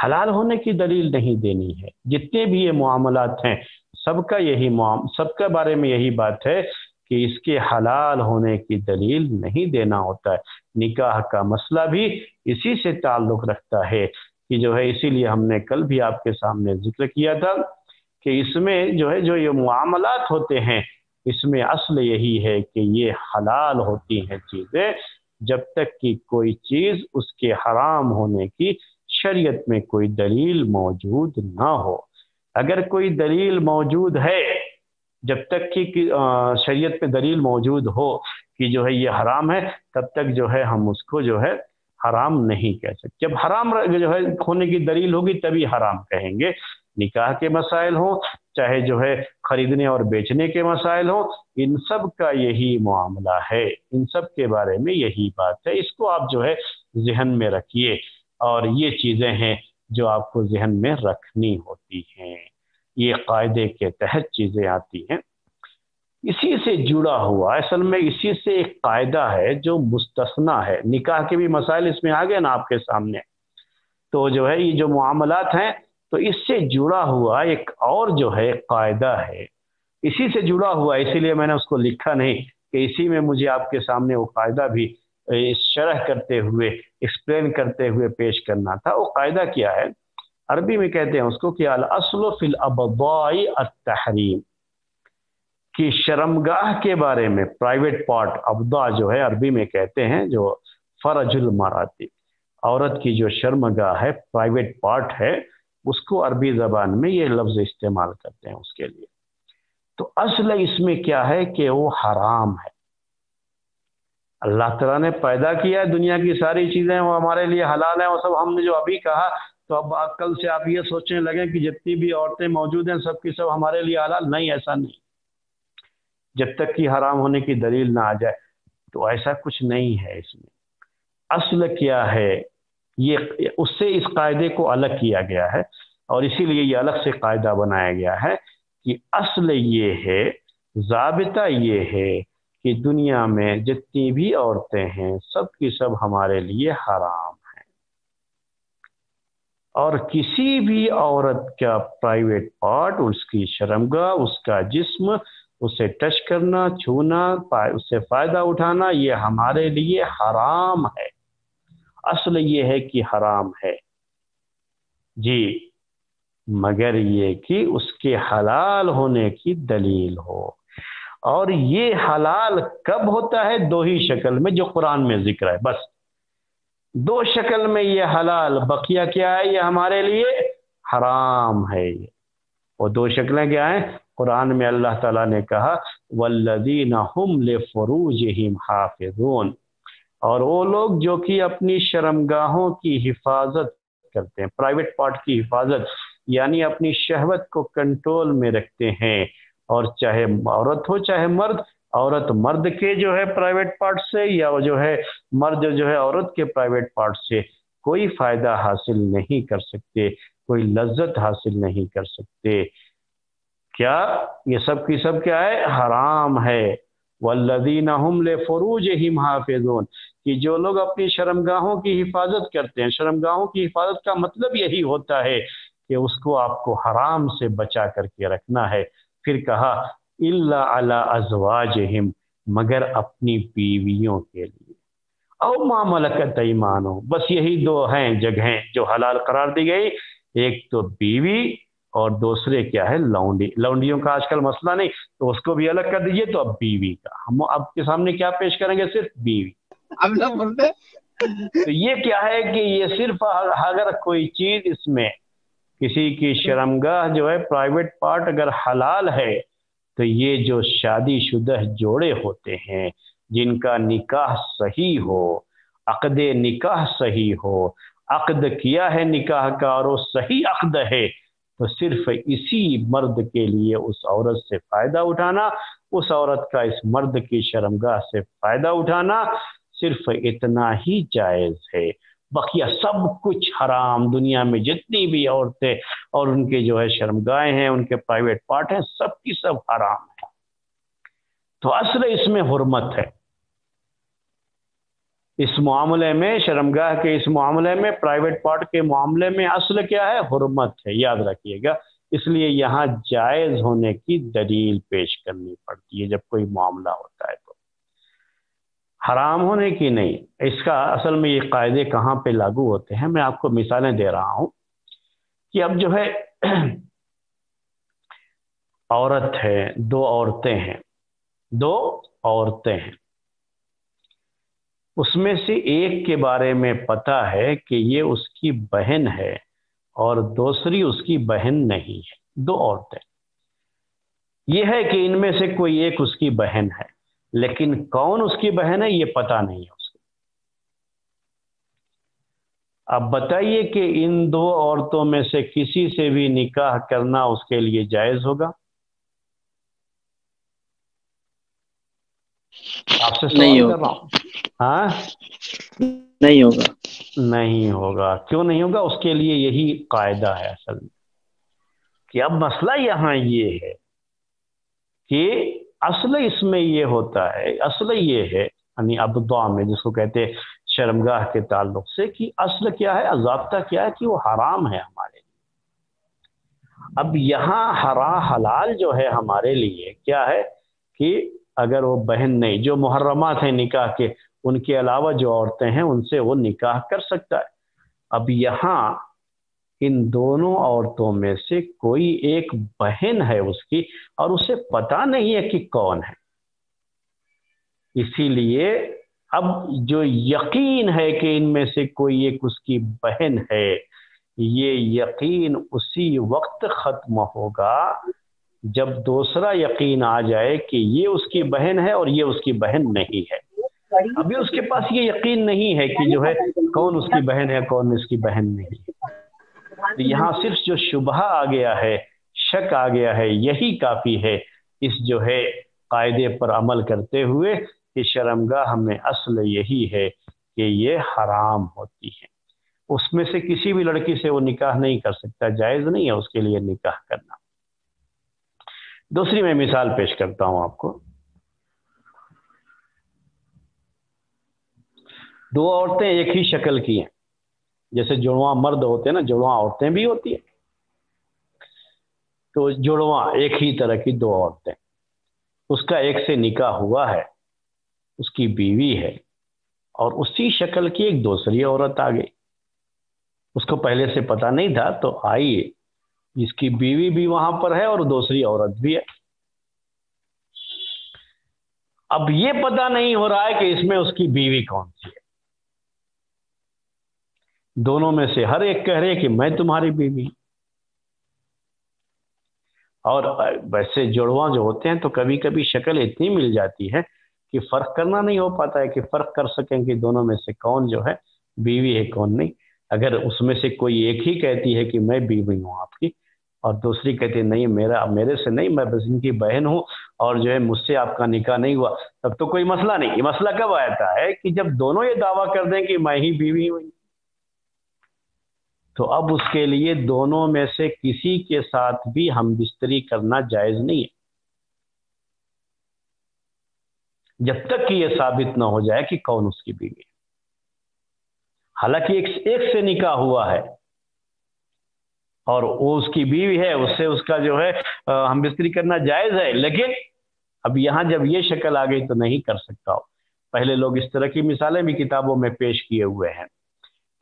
हलाल होने की दलील नहीं देनी है। जितने भी ये मामलात हैं, सबका यही सबका बारे में यही बात है कि इसके हलाल होने की दलील नहीं देना होता है। निकाह का मसला भी इसी से ताल्लुक रखता है कि जो है, इसीलिए हमने कल भी आपके सामने ज़िक्र किया था कि इसमें जो है, जो ये मामलात होते हैं, इसमें असल यही है कि ये हलाल होती हैं चीज़ें, जब तक कि कोई चीज़ उसके हराम होने की शरीयत में कोई दलील मौजूद ना हो। अगर कोई दलील मौजूद है जब तक कि शरीयत पे दलील मौजूद हो कि जो है ये हराम है, तब तक जो है हम उसको जो है हराम नहीं कह सकते। जब हराम जो है होने की दलील होगी तभी हराम कहेंगे। निकाह के मसाइल हों, चाहे जो है खरीदने और बेचने के मसाइल हों, इन सब का यही मामला है। इन सब के बारे में यही बात है। इसको आप जो है जहन में रखिए और ये चीज़ें हैं जो आपको जहन में रखनी होती हैं। ये कायदे के तहत चीज़ें आती हैं। इसी से जुड़ा हुआ, असल में इसी से एक कायदा है जो मुस्तना है। निकाह के भी मसाइल इसमें आ गए ना आपके सामने। तो जो है, ये जो मामलात हैं तो इससे जुड़ा हुआ एक और जो है कायदा है। इसी से जुड़ा हुआ, इसीलिए मैंने उसको लिखा नहीं कि इसी में मुझे आपके सामने वो कायदा भी शरह करते हुए एक्सप्लेन करते हुए पेश करना था। वो कायदा क्या है? अरबी में कहते हैं उसको कि अल असल फिल अबाई तहरीम कि शर्मगाह के बारे में प्राइवेट पार्ट अबदा जो है, अरबी में कहते हैं जो फरजुल मराती औरत की जो शर्मगाह है प्राइवेट पार्ट है, उसको अरबी ज़बान में ये लफ्ज़ इस्तेमाल करते हैं उसके लिए। तो असल इसमें क्या है कि वो हराम है। अल्लाह तला ने पैदा किया है दुनिया की सारी चीज़ें, वो हमारे लिए हलाल हैं, वो सब हमने जो अभी कहा तो अब कल से आप ये सोचने लगे कि जितनी भी औरतें मौजूद हैं सब की सब हमारे लिए हलाल नहीं, ऐसा नहीं। जब तक कि हराम होने की दलील ना आ जाए तो ऐसा कुछ नहीं है इसमें। असल क्या है, ये, उससे इस कायदे को अलग किया गया है, और इसीलिए ये अलग से कायदा बनाया गया है कि असल ये है, जाबिता ये है कि दुनिया में जितनी भी औरतें हैं सब की सब हमारे लिए हराम। और किसी भी औरत का प्राइवेट पार्ट उसकी शर्मगा उसका जिस्म, उसे टच करना, छूना उससे फ़ायदा उठाना, ये हमारे लिए हराम है। असल ये है कि हराम है। जी, मगर ये कि उसके हलाल होने की दलील हो। और ये हलाल कब होता है? दो ही शक्ल में जो कुरान में ज़िक्र है। बस दो शक्ल में ये हलाल, बकिया क्या है? ये हमारे लिए हराम है ये। और दो शक्लें क्या हैं? कुरान में अल्लाह ताला ने कहा, वल्लदीन हम ले फरूज हाफिजून। और वो लोग जो कि अपनी शर्मगाहों की हिफाजत करते हैं, प्राइवेट पार्ट की हिफाजत, यानी अपनी शहवत को कंट्रोल में रखते हैं। और चाहे औरत हो, चाहे मर्द औरत मर्द के जो है प्राइवेट पार्ट से या जो है मर्द जो है औरत के प्राइवेट पार्ट से कोई फ़ायदा हासिल नहीं कर सकते, कोई लज्जत हासिल नहीं कर सकते। क्या ये सब की सब क्या है? हराम है। वल्लदीन फरूज कि जो लोग अपनी शर्मगाहों की हिफाजत करते हैं, शर्मगाहों की हिफाजत का मतलब यही होता है कि उसको आपको हराम से बचा करके रखना है। फिर कहा इल्ला अला अजवाज हिम मगर अपनी बीवियों के लिए। और मामलकत ईमानो बस यही दो हैं जगहें जो हलाल करार दी गई। एक तो बीवी और दूसरे क्या है लौंडी। लौंडियों का आजकल मसला नहीं तो उसको भी अलग कर दीजिए तो अब बीवी का। हम आपके सामने क्या पेश करेंगे सिर्फ़ बीवी। अब लोग बोलते। तो ये क्या है कि ये सिर्फ़ अगर कोई चीज़ इसमें किसी की शर्मगाह जो है प्राइवेट पार्ट अगर हलाल है तो ये जो शादीशुदा जोड़े होते हैं, जिनका निकाह सही हो, अकद निकाह सही हो, अकद किया है निकाह का और वो सही अकद है तो सिर्फ़ इसी मर्द के लिए उस औरत से फ़ायदा उठाना, उस औरत का इस मर्द की शर्मगाह से फ़ायदा उठाना, सिर्फ़ इतना ही जायज़ है। बकिया सब कुछ हराम। दुनिया में जितनी भी औरतें और उनके जो है शर्मगाहें हैं, उनके प्राइवेट पार्ट हैं सब की सब हराम है। तो असल इसमें हुरमत है। इस मामले में, शर्मगाह के इस मामले में प्राइवेट पार्ट के मामले में असल क्या है? हुरमत है। याद रखिएगा, इसलिए यहाँ जायज़ होने की दलील पेश करनी पड़ती है जब कोई मामला होता है। हराम होने की नहीं। इसका असल में ये कायदे कहाँ पे लागू होते हैं, मैं आपको मिसालें दे रहा हूँ कि अब जो है, *clears throat* औरत है, दो औरतें हैं, दो औरतें हैं। उसमें से एक के बारे में पता है कि ये उसकी बहन है और दूसरी उसकी बहन नहीं है, दो औरतें। यह है कि इनमें से कोई एक उसकी बहन है। लेकिन कौन उसकी बहन है ये पता नहीं है उसको। अब बताइए कि इन दो औरतों में से किसी से भी निकाह करना उसके लिए जायज़ होगा? आपसे नहीं होगा। हाँ? नहीं होगा। नहीं होगा। क्यों नहीं होगा? उसके लिए यही कायदा है असल में। कि अब मसला यहाँ ये है कि असल इसमें ये होता है, असल ये है, यानी अब दुआ में जिसको कहते हैं शर्मगाह के ताल्लुक से कि असल क्या है, अजाबता क्या है कि वो हराम है हमारे लिए। अब यहाँ हरा हलाल जो है हमारे लिए क्या है कि अगर वो बहन नहीं, जो मुहर्रमात हैं निकाह के, उनके अलावा जो औरतें हैं, उनसे वो निकाह कर सकता है। अब यहाँ इन दोनों औरतों में से कोई एक बहन है उसकी और उसे पता नहीं है कि कौन है। इसीलिए अब जो यकीन है कि इनमें से कोई एक उसकी बहन है, ये यकीन उसी वक्त खत्म होगा जब दूसरा यकीन आ जाए कि ये उसकी बहन है और ये उसकी बहन नहीं है। अभी उसके पास ये यकीन नहीं है कि जो है कौन उसकी बहन है, कौन उसकी बहन नहीं तो यहाँ सिर्फ़ जो शुभ आ गया है, शक आ गया है, यही काफ़ी है। इस जो है कायदे पर अमल करते हुए कि शर्मगाह में असल यही है कि ये हराम होती है। उसमें से किसी भी लड़की से वो निकाह नहीं कर सकता, जायज़ नहीं है उसके लिए निकाह करना। दूसरी मैं मिसाल पेश करता हूँ आपको। दो औरतें एक ही शक्ल की हैं। जैसे जुड़वा मर्द होते हैं ना, जुड़वा औरतें भी होती है। तो जुड़वा एक ही तरह की दो औरतें। उसका एक से निकाह हुआ है, उसकी बीवी है, और उसी शक्ल की एक दूसरी औरत आ गई। उसको पहले से पता नहीं था तो आई इसकी बीवी भी वहाँ पर है और दूसरी औरत भी है। अब ये पता नहीं हो रहा है कि इसमें उसकी बीवी कौन सी है। दोनों में से हर एक कह रहे कि मैं तुम्हारी बीवी। और वैसे जुड़वा जो होते हैं तो कभी कभी शक्ल इतनी मिल जाती है कि फ़र्क करना नहीं हो पाता है कि फ़र्क कर सकें कि दोनों में से कौन जो है बीवी है, कौन नहीं। अगर उसमें से कोई एक ही कहती है कि मैं बीवी हूँ आपकी और दूसरी कहती है, नहीं, मेरा, मेरे से नहीं, मैं बस इनकी बहन हूँ और जो है मुझसे आपका निकाह नहीं हुआ। तब तो कोई मसला नहीं। मसला कब आता है कि जब दोनों ये दावा कर दें कि मैं ही बीवी हूँ तो अब उसके लिए दोनों में से किसी के साथ भी हम बिस्तरी करना जायज़ नहीं है। जब तक कि यह साबित ना हो जाए कि कौन उसकी बीवी है। हालाँकि एक, एक से निकाह हुआ है और वो उसकी बीवी है उससे उसका जो है हम बिस्तरी करना जायज़ है लेकिन अब यहाँ जब ये शक्ल आ गई तो नहीं कर सकता हो। पहले लोग इस तरह की मिसालें भी किताबों में पेश किए हुए हैं।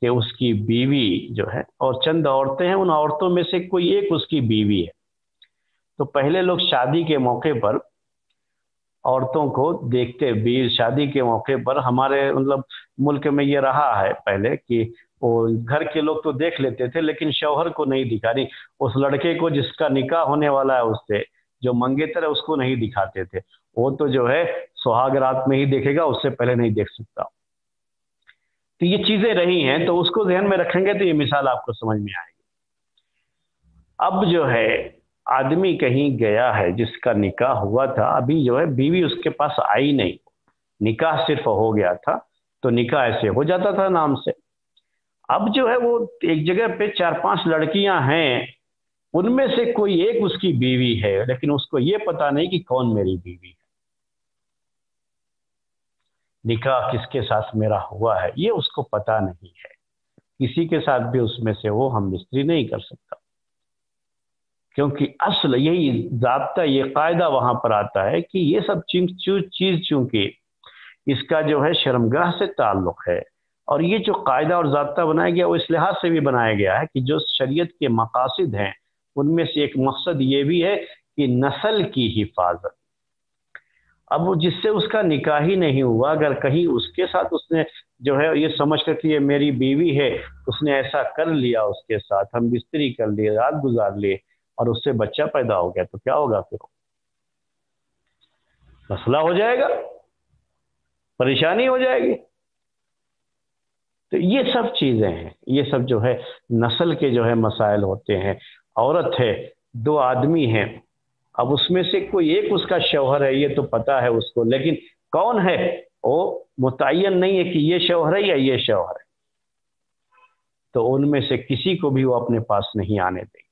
कि उसकी बीवी जो है, और चंद औरतें हैं, उन औरतों में से कोई एक उसकी बीवी है। तो पहले लोग शादी के मौके पर औरतों को देखते भी शादी के मौके पर हमारे मतलब मुल्क में ये रहा है पहले कि वो घर के लोग तो देख लेते थे, लेकिन शौहर को नहीं दिखा रही उस लड़के को जिसका निकाह होने वाला है उससे, जो मंगेतर है, उसको नहीं दिखाते थे। वो तो जो है, सुहाग रात में ही देखेगा, उससे पहले नहीं देख सकता। तो ये चीज़ें रही हैं तो उसको ध्यान में रखेंगे तो ये मिसाल आपको समझ में आएगी। अब जो है, आदमी कहीं गया है, जिसका निकाह हुआ था, अभी जो है, बीवी उसके पास आई नहीं। निकाह सिर्फ़ हो गया था तो निकाह ऐसे हो जाता था नाम से। अब जो है, वो एक जगह पे चार पाँच लड़कियाँ हैं, उनमें से कोई एक उसकी बीवी है, लेकिन उसको ये पता नहीं कि कौन मेरी बीवी है। निकाह किसके साथ मेरा हुआ है, ये उसको पता नहीं है। किसी के साथ भी उसमें से वो हम मिस्त्री नहीं कर सकता। क्योंकि असल यही जबता, ये कायदा वहाँ पर आता है कि ये सब चीज़ चूँकि इसका जो है शर्मगाह से ताल्लुक है, और ये जो कायदा और जबता बनाया गया, वो इस लिहाज से भी बनाया गया है कि जो शरीयत के मकासद हैं, उनमें से एक मकसद ये भी है कि नस्ल की हिफाजत। अब वो जिससे उसका निकाह ही नहीं हुआ, अगर कहीं उसके साथ उसने जो है ये समझ कर कि ये मेरी बीवी है, उसने ऐसा कर लिया उसके साथ, हम बिस्तरी कर लिए, रात गुजार लिए, और उससे बच्चा पैदा हो गया तो क्या होगा फिर? मसला हो जाएगा, परेशानी हो जाएगी। तो ये सब चीज़ें हैं, ये सब जो है नस्ल के जो है मसाइल होते हैं। औरत है, दो आदमी हैं अब उसमें से कोई एक उसका शौहर है, ये तो पता है उसको। लेकिन कौन है? वो मुतन नहीं है कि ये शौहर है या ये शौहर है। तो उनमें से किसी को भी वो अपने पास नहीं आने देंगे।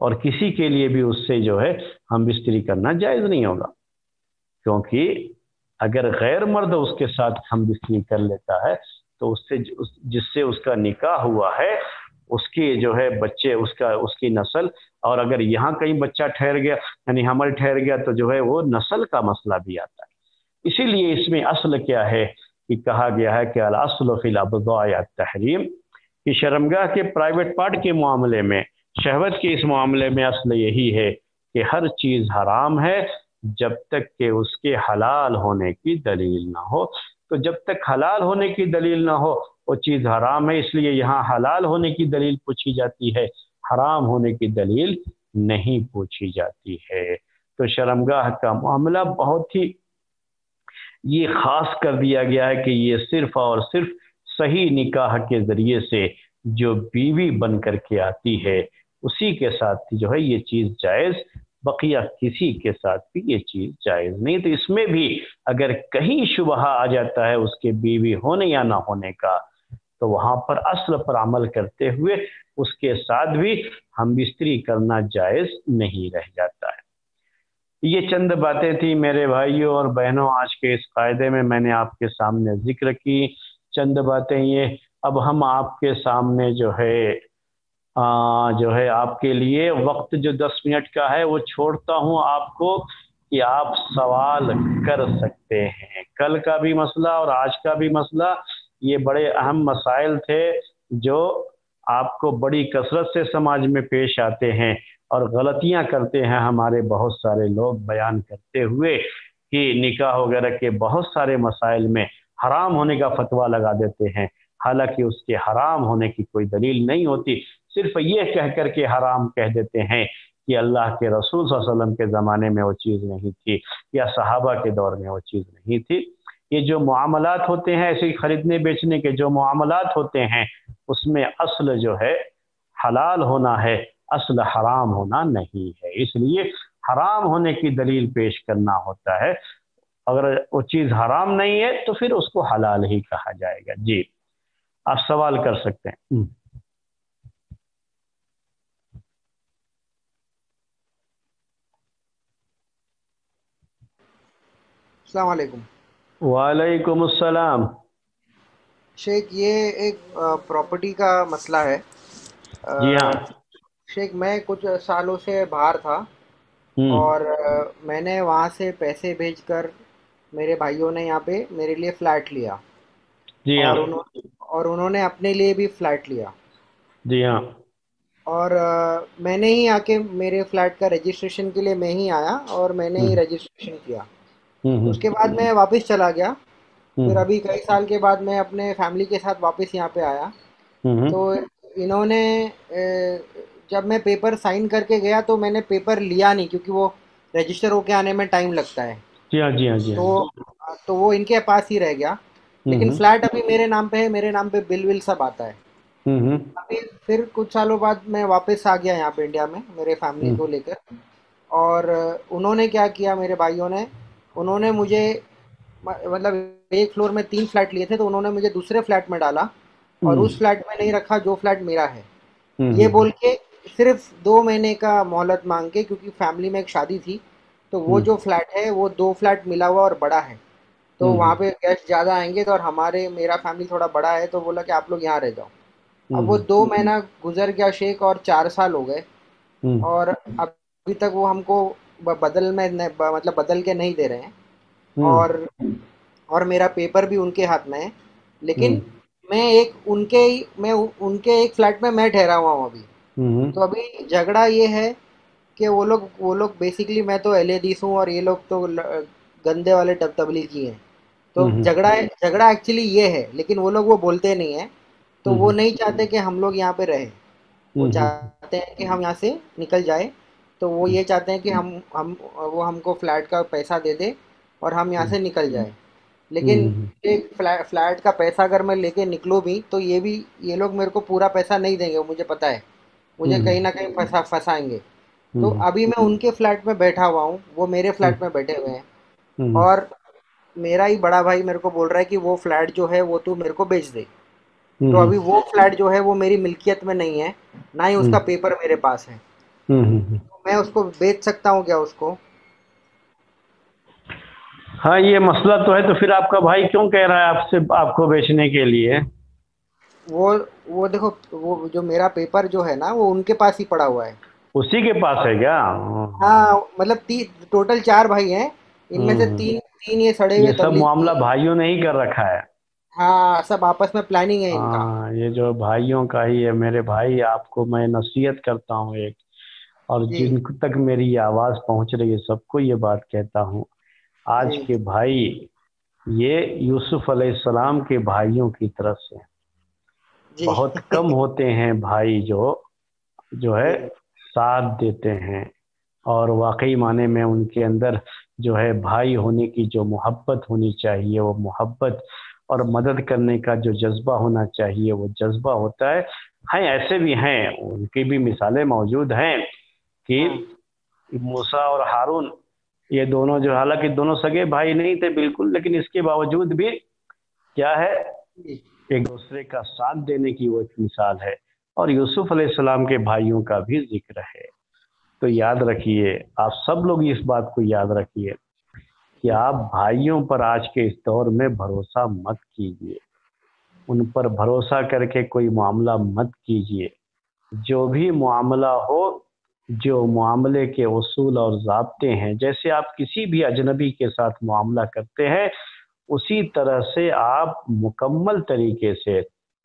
और किसी के लिए भी उससे जो है, हम बिस्तरी करना जायज़ नहीं होगा। क्योंकि अगर गैर मर्द उसके साथ हम बिस्तरी कर लेता है तो उससे जिससे उसका निकाह हुआ है उसकी जो है बच्चे, उसका, उसकी नस्ल, और अगर यहाँ कहीं बच्चा ठहर गया, यानी हमल ठहर गया तो जो है वो नस्ल का मसला भी आता है। इसीलिए इसमें असल क्या है कि कहा गया है कि अल असल तहरीम कि शर्मगाह के प्राइवेट पार्ट के मामले में, शहवत के इस मामले में असल यही है कि हर चीज़ हराम है, जब तक के उसके हलाल होने की दलील ना हो। तो जब तक हलाल होने की दलील ना हो वो चीज़ हराम है, इसलिए यहाँ हलाल होने की दलील पूछी जाती है। हराम होने की दलील नहीं पूछी जाती है। तो शर्मगाह का मामला बहुत ही ये खास कर दिया गया है कि ये सिर्फ़ और सिर्फ़ सही निकाह के ज़रिए से जो बीवी बन करके आती है, उसी के साथ जो है ये चीज़ जायज़, बकिया किसी के साथ भी ये चीज़ जायज़ नहीं। तो इसमें भी अगर कहीं शुभ आ जाता है उसके बीवी होने या ना होने का तो वहाँ पर असल पर अमल करते हुए उसके साथ भी हम बिस्तरी करना जायज़ नहीं रह जाता है। ये चंद बातें थी मेरे भाइयों और बहनों आज के इस कायदे में मैंने आपके सामने ज़िक्र की। चंद बातें ये अब हम आपके सामने जो है आ, जो है आपके लिए वक्त जो दस मिनट का है वो छोड़ता हूँ आपको कि आप सवाल कर सकते हैं। कल का भी मसला और आज का भी मसला ये बड़े अहम मसाइल थे जो आपको बड़ी कसरत से समाज में पेश आते हैं और गलतियाँ करते हैं हमारे बहुत सारे लोग बयान करते हुए कि निकाह वगैरह के बहुत सारे मसाइल में हराम होने का फतवा लगा देते हैं। हालाँकि उसके हराम होने की कोई दलील नहीं होती। सिर्फ़ ये कह कर के हराम कह देते हैं कि अल्लाह के रसूल वसल्लम के ज़माने में वो चीज़ नहीं थी या सहाबा के दौर में वो चीज़ नहीं थी। ये जो मामलात होते हैं ऐसे ही खरीदने बेचने के जो मामलात होते हैं उसमें असल जो है हलाल होना है असल हराम होना नहीं है। इसलिए हराम होने की दलील पेश करना होता है। अगर वो चीज़ हराम नहीं है तो फिर उसको हलाल ही कहा जाएगा। जी आप सवाल कर सकते हैं। हम्म। वालेकुम अस्सलाम शेख ये एक प्रॉपर्टी का मसला है। जी हाँ। शेख मैं कुछ सालों से बाहर था हम्म। और मैंने वहाँ से पैसे भेजकर मेरे भाइयों ने यहाँ पे मेरे लिए फ्लैट लिया। जी हाँ। और, उन्होंने और उन्होंने अपने लिए भी फ्लैट लिया। जी हाँ। और uh, मैंने ही आके मेरे फ्लैट का रजिस्ट्रेशन के लिए मैं ही आया और मैंने ही रजिस्ट्रेशन हम्म। किया। हम्म, उसके बाद मैं वापस चला गया। फिर अभी कई साल के बाद मैं अपने फैमिली के साथ वापस यहाँ पे आया। तो इन्होंने जब मैं पेपर साइन करके गया तो मैंने पेपर लिया नहीं क्योंकि वो रजिस्टर होके आने में टाइम लगता है। जी हाँ जी हाँ जी हाँ। तो तो वो इनके पास ही रह गया। लेकिन फ्लैट अभी मेरे नाम पे है मेरे नाम पे बिल विल सब आता है। अभी फिर कुछ सालों बाद मैं वापस आ गया यहाँ पे इंडिया में मेरे फैमिली को लेकर। और उन्होंने क्या किया मेरे भाइयों ने उन्होंने मुझे मतलब एक फ्लोर में तीन फ्लैट लिए थे तो उन्होंने मुझे दूसरे फ्लैट में डाला और उस फ्लैट में नहीं रखा जो फ्लैट मेरा है। ये बोल के सिर्फ़ दो महीने का मोहलत मांग के क्योंकि फैमिली में एक शादी थी तो वो जो फ्लैट है वो दो फ्लैट मिला हुआ और बड़ा है। तो हम्म। वहाँ पे गेस्ट ज़्यादा आएँगे तो और हमारे मेरा फैमिली थोड़ा बड़ा है तो बोला कि आप लोग यहाँ रह जाओ। अब वो हम्म। दो महीना गुजर गया शेख और चार साल हो गए। हम्म। और अभी तक वो हमको बदल में मतलब बदल के नहीं दे रहे हैं। और और मेरा पेपर भी उनके हाथ में है। लेकिन मैं एक उनके मैं उनके एक फ्लैट में मैं ठहरा हुआ हूँ अभी। तो अभी झगड़ा ये है कि वो लोग वो लोग बेसिकली मैं तो एल ए हूँ और ये लोग तो गंदे वाले टब तबली तबलीगी हैं। तो हम्म, हम्म। झगड़ा झगड़ा एक्चुअली ये है। लेकिन वो लोग वो बोलते नहीं है। तो वो हम्म, नहीं चाहते कि हम लोग यहाँ पे रहे। वो चाहते हैं कि हम यहाँ से निकल जाए। तो वो ये चाहते हैं कि हम हम वो हमको फ्लैट का पैसा दे दे और हम यहाँ से निकल जाए। लेकिन एक फ्लैट फ्लैट का पैसा अगर मैं लेके निकलूँ भी तो ये भी ये लोग मेरे को पूरा पैसा नहीं देंगे मुझे पता है। मुझे कहीं ना कहीं फंसा फंसाएँगे। तो अभी मैं उनके फ्लैट में बैठा हुआ हूँ वो मेरे फ्लैट में बैठे हुए हैं। और मेरा ही बड़ा भाई मेरे को बोल रहा है कि वो फ्लैट जो है वो तू मेरे को बेच दे। तो अभी वो फ्लैट जो है वो मेरी मिल्कियत में नहीं है ना ही उसका पेपर मेरे पास है। तो मैं उसको बेच सकता हूँ क्या उसको? हाँ ये मसला तो है तो फिर आपका भाई क्यों कह रहा है आपसे आपको बेचने के लिए? वो वो देखो वो जो मेरा पेपर जो है ना वो उनके पास ही पड़ा हुआ है। उसी के पास है क्या? हाँ मतलब टोटल चार भाई हैं। इनमें से तीन तीन ये सड़े हुए सब मामला भाइयों ने ही कर रखा है। हाँ सब आपस में प्लानिंग है इनका। हाँ ये जो भाइयों का ही है मेरे भाई आपको मैं नसीहत करता हूँ एक। और जिन तक मेरी आवाज़ पहुँच रही है सबको ये बात कहता हूँ। आज के भाई ये यूसुफ अलैहिस्सलाम के भाइयों की तरफ़ से बहुत कम होते हैं भाई जो जो है साथ देते हैं। और वाकई माने में उनके अंदर जो है भाई होने की जो मोहब्बत होनी चाहिए वो मोहब्बत और मदद करने का जो जज्बा होना चाहिए वो जज्बा होता है। हाँ ऐसे भी हैं उनकी भी मिसालें मौजूद हैं। कि हाँ। मूसा और हारून ये दोनों जो हालाँकि दोनों सगे भाई नहीं थे बिल्कुल लेकिन इसके बावजूद भी क्या है? एक दूसरे का साथ देने की वो एक मिसाल है। और यूसुफ सलाम के भाइयों का भी ज़िक्र है। तो याद रखिए आप सब लोग इस बात को याद रखिए कि आप भाइयों पर आज के इस दौर में भरोसा मत कीजिए। उन पर भरोसा करके कोई मामला मत कीजिए। जो भी मामला हो जो मामले के असूल और जबते हैं जैसे आप किसी भी अजनबी के साथ मामला करते हैं उसी तरह से आप मुकम्मल तरीके से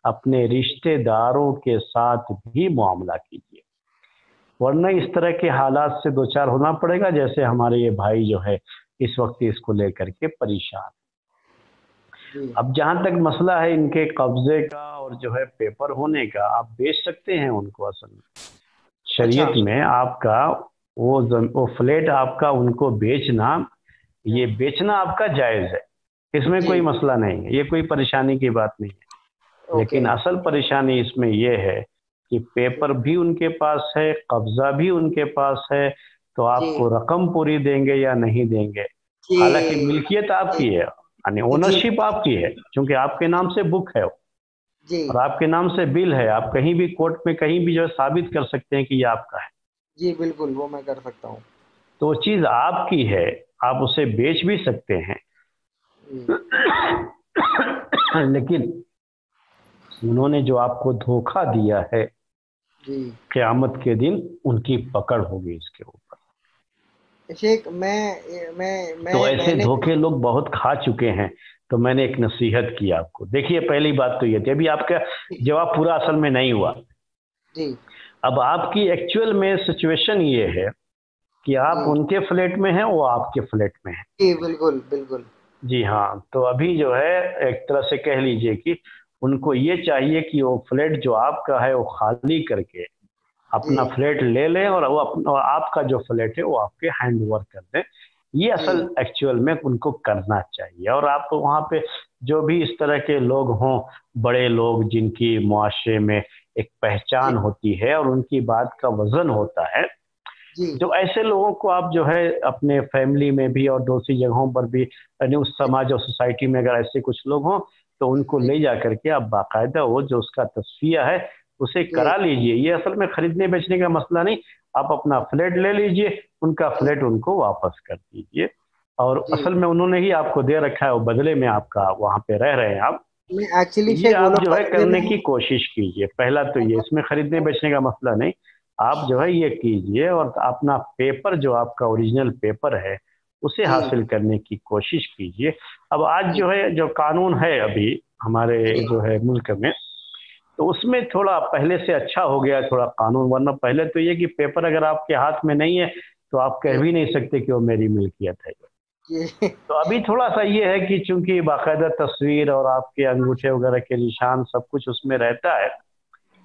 अपने रिश्तेदारों के साथ भी मामला कीजिए। वरना इस तरह के हालात से दो चार होना पड़ेगा जैसे हमारे ये भाई जो है इस वक्त इसको लेकर के परेशान अब जहाँ तक मसला है इनके कब्जे का और जो है पेपर होने का आप बेच सकते हैं उनको असल में। शरीयत अच्छा। में आपका वो वो फ्लैट आपका उनको बेचना ये बेचना आपका जायज़ है। इसमें कोई मसला नहीं है ये कोई परेशानी की बात नहीं है। लेकिन असल परेशानी इसमें यह है कि पेपर भी उनके पास है कब्जा भी उनके पास है तो आपको रकम पूरी देंगे या नहीं देंगे? हालाँकि मिल्कियत आपकी है यानी ओनरशिप आपकी है क्योंकि आपके नाम से बुक है जी। और आपके नाम से बिल है आप कहीं भी कोर्ट में कहीं भी जो है साबित कर सकते हैं कि ये आपका है। जी बिल्कुल वो मैं कर सकता हूँ। तो चीज़ आपकी है आप उसे बेच भी सकते हैं। *coughs* लेकिन उन्होंने जो आपको धोखा दिया है क्यामत के दिन उनकी पकड़ होगी इसके ऊपर। शेख मैं मैं मैं तो ऐसे धोखे लोग बहुत खा चुके हैं। तो मैंने एक नसीहत की आपको। देखिए पहली बात तो ये थी अभी आपका जवाब पूरा असल में नहीं हुआ। जी। अब आपकी एक्चुअल में सिचुएशन ये है कि आप उनके फ्लैट में हैं वो आपके फ्लैट में हैं। जी बिल्कुल बिल्कुल। जी हाँ तो अभी जो है एक तरह से कह लीजिए कि उनको ये चाहिए कि वो फ्लैट जो आपका है वो खाली करके अपना फ्लैट ले लें और वो अपना आपका जो फ्लैट है वो आपके हैंड ओवर कर दें। ये असल एक्चुअल में उनको करना चाहिए। और आप तो वहाँ पे जो भी इस तरह के लोग हों बड़े लोग जिनकी मुआशरे में एक पहचान होती है और उनकी बात का वज़न होता है तो ऐसे लोगों को आप जो है अपने फैमिली में भी और दूसरी जगहों पर भी यानी उस समाज और सोसाइटी में अगर ऐसे कुछ लोग हों तो उनको ले जा करके आप बाकायदा वो जो उसका तस्वीर है उसे करा लीजिए। ये असल में खरीदने बेचने का मसला नहीं आप अपना फ्लैट ले लीजिए उनका फ्लैट उनको वापस कर दीजिए। और असल में उन्होंने ही आपको दे रखा है वो बदले में आपका वहाँ पे रह रहे हैं आप। एक्चुअली ये आप जो है करने की कोशिश कीजिए। पहला तो ये इसमें खरीदने बेचने का मसला नहीं। आप जो है ये कीजिए और अपना पेपर जो आपका ओरिजिनल पेपर है उसे हासिल करने की कोशिश कीजिए। अब आज जो है जो कानून है अभी हमारे जो है मुल्क में तो उसमें थोड़ा पहले से अच्छा हो गया थोड़ा कानून वरना पहले तो ये कि पेपर अगर आपके हाथ में नहीं है तो आप कह भी नहीं सकते कि वो मेरी मिल्कियत है। तो अभी थोड़ा सा ये है कि चूँकि बाकायदा तस्वीर और आपके अंगूठे वगैरह के निशान सब कुछ उसमें रहता है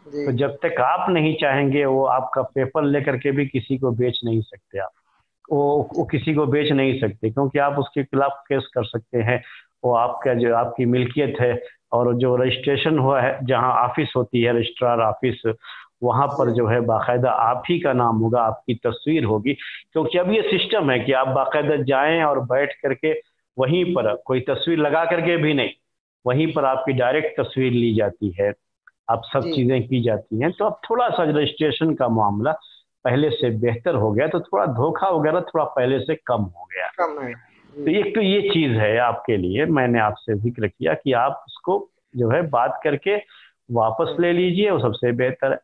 तो जब तक आप नहीं चाहेंगे वो आपका पेपर लेकर के भी किसी को बेच नहीं सकते आप। वो, वो किसी को बेच नहीं सकते क्योंकि आप उसके खिलाफ केस कर सकते हैं। वो आपका जो आपकी मिल्कियत है और जो रजिस्ट्रेशन हुआ है जहाँ ऑफ़िस होती है रजिस्ट्रार ऑफ़िस वहाँ पर जो। है बाकायदा आप ही का नाम होगा आपकी तस्वीर होगी। क्योंकि अब ये सिस्टम है कि आप बाकायदा जाएँ और बैठ करके वहीं पर कोई तस्वीर लगा करके भी नहीं वहीं पर आपकी डायरेक्ट तस्वीर ली जाती है। अब सब चीज़ें की जाती हैं। तो अब थोड़ा सा रजिस्ट्रेशन का मामला पहले से बेहतर हो गया तो थोड़ा धोखा वगैरह थोड़ा पहले से कम हो गया। कम है तो एक तो ये चीज़ है आपके लिए मैंने आपसे ज़िक्र किया कि आप उसको जो है बात करके वापस ले लीजिए वो सबसे बेहतर है।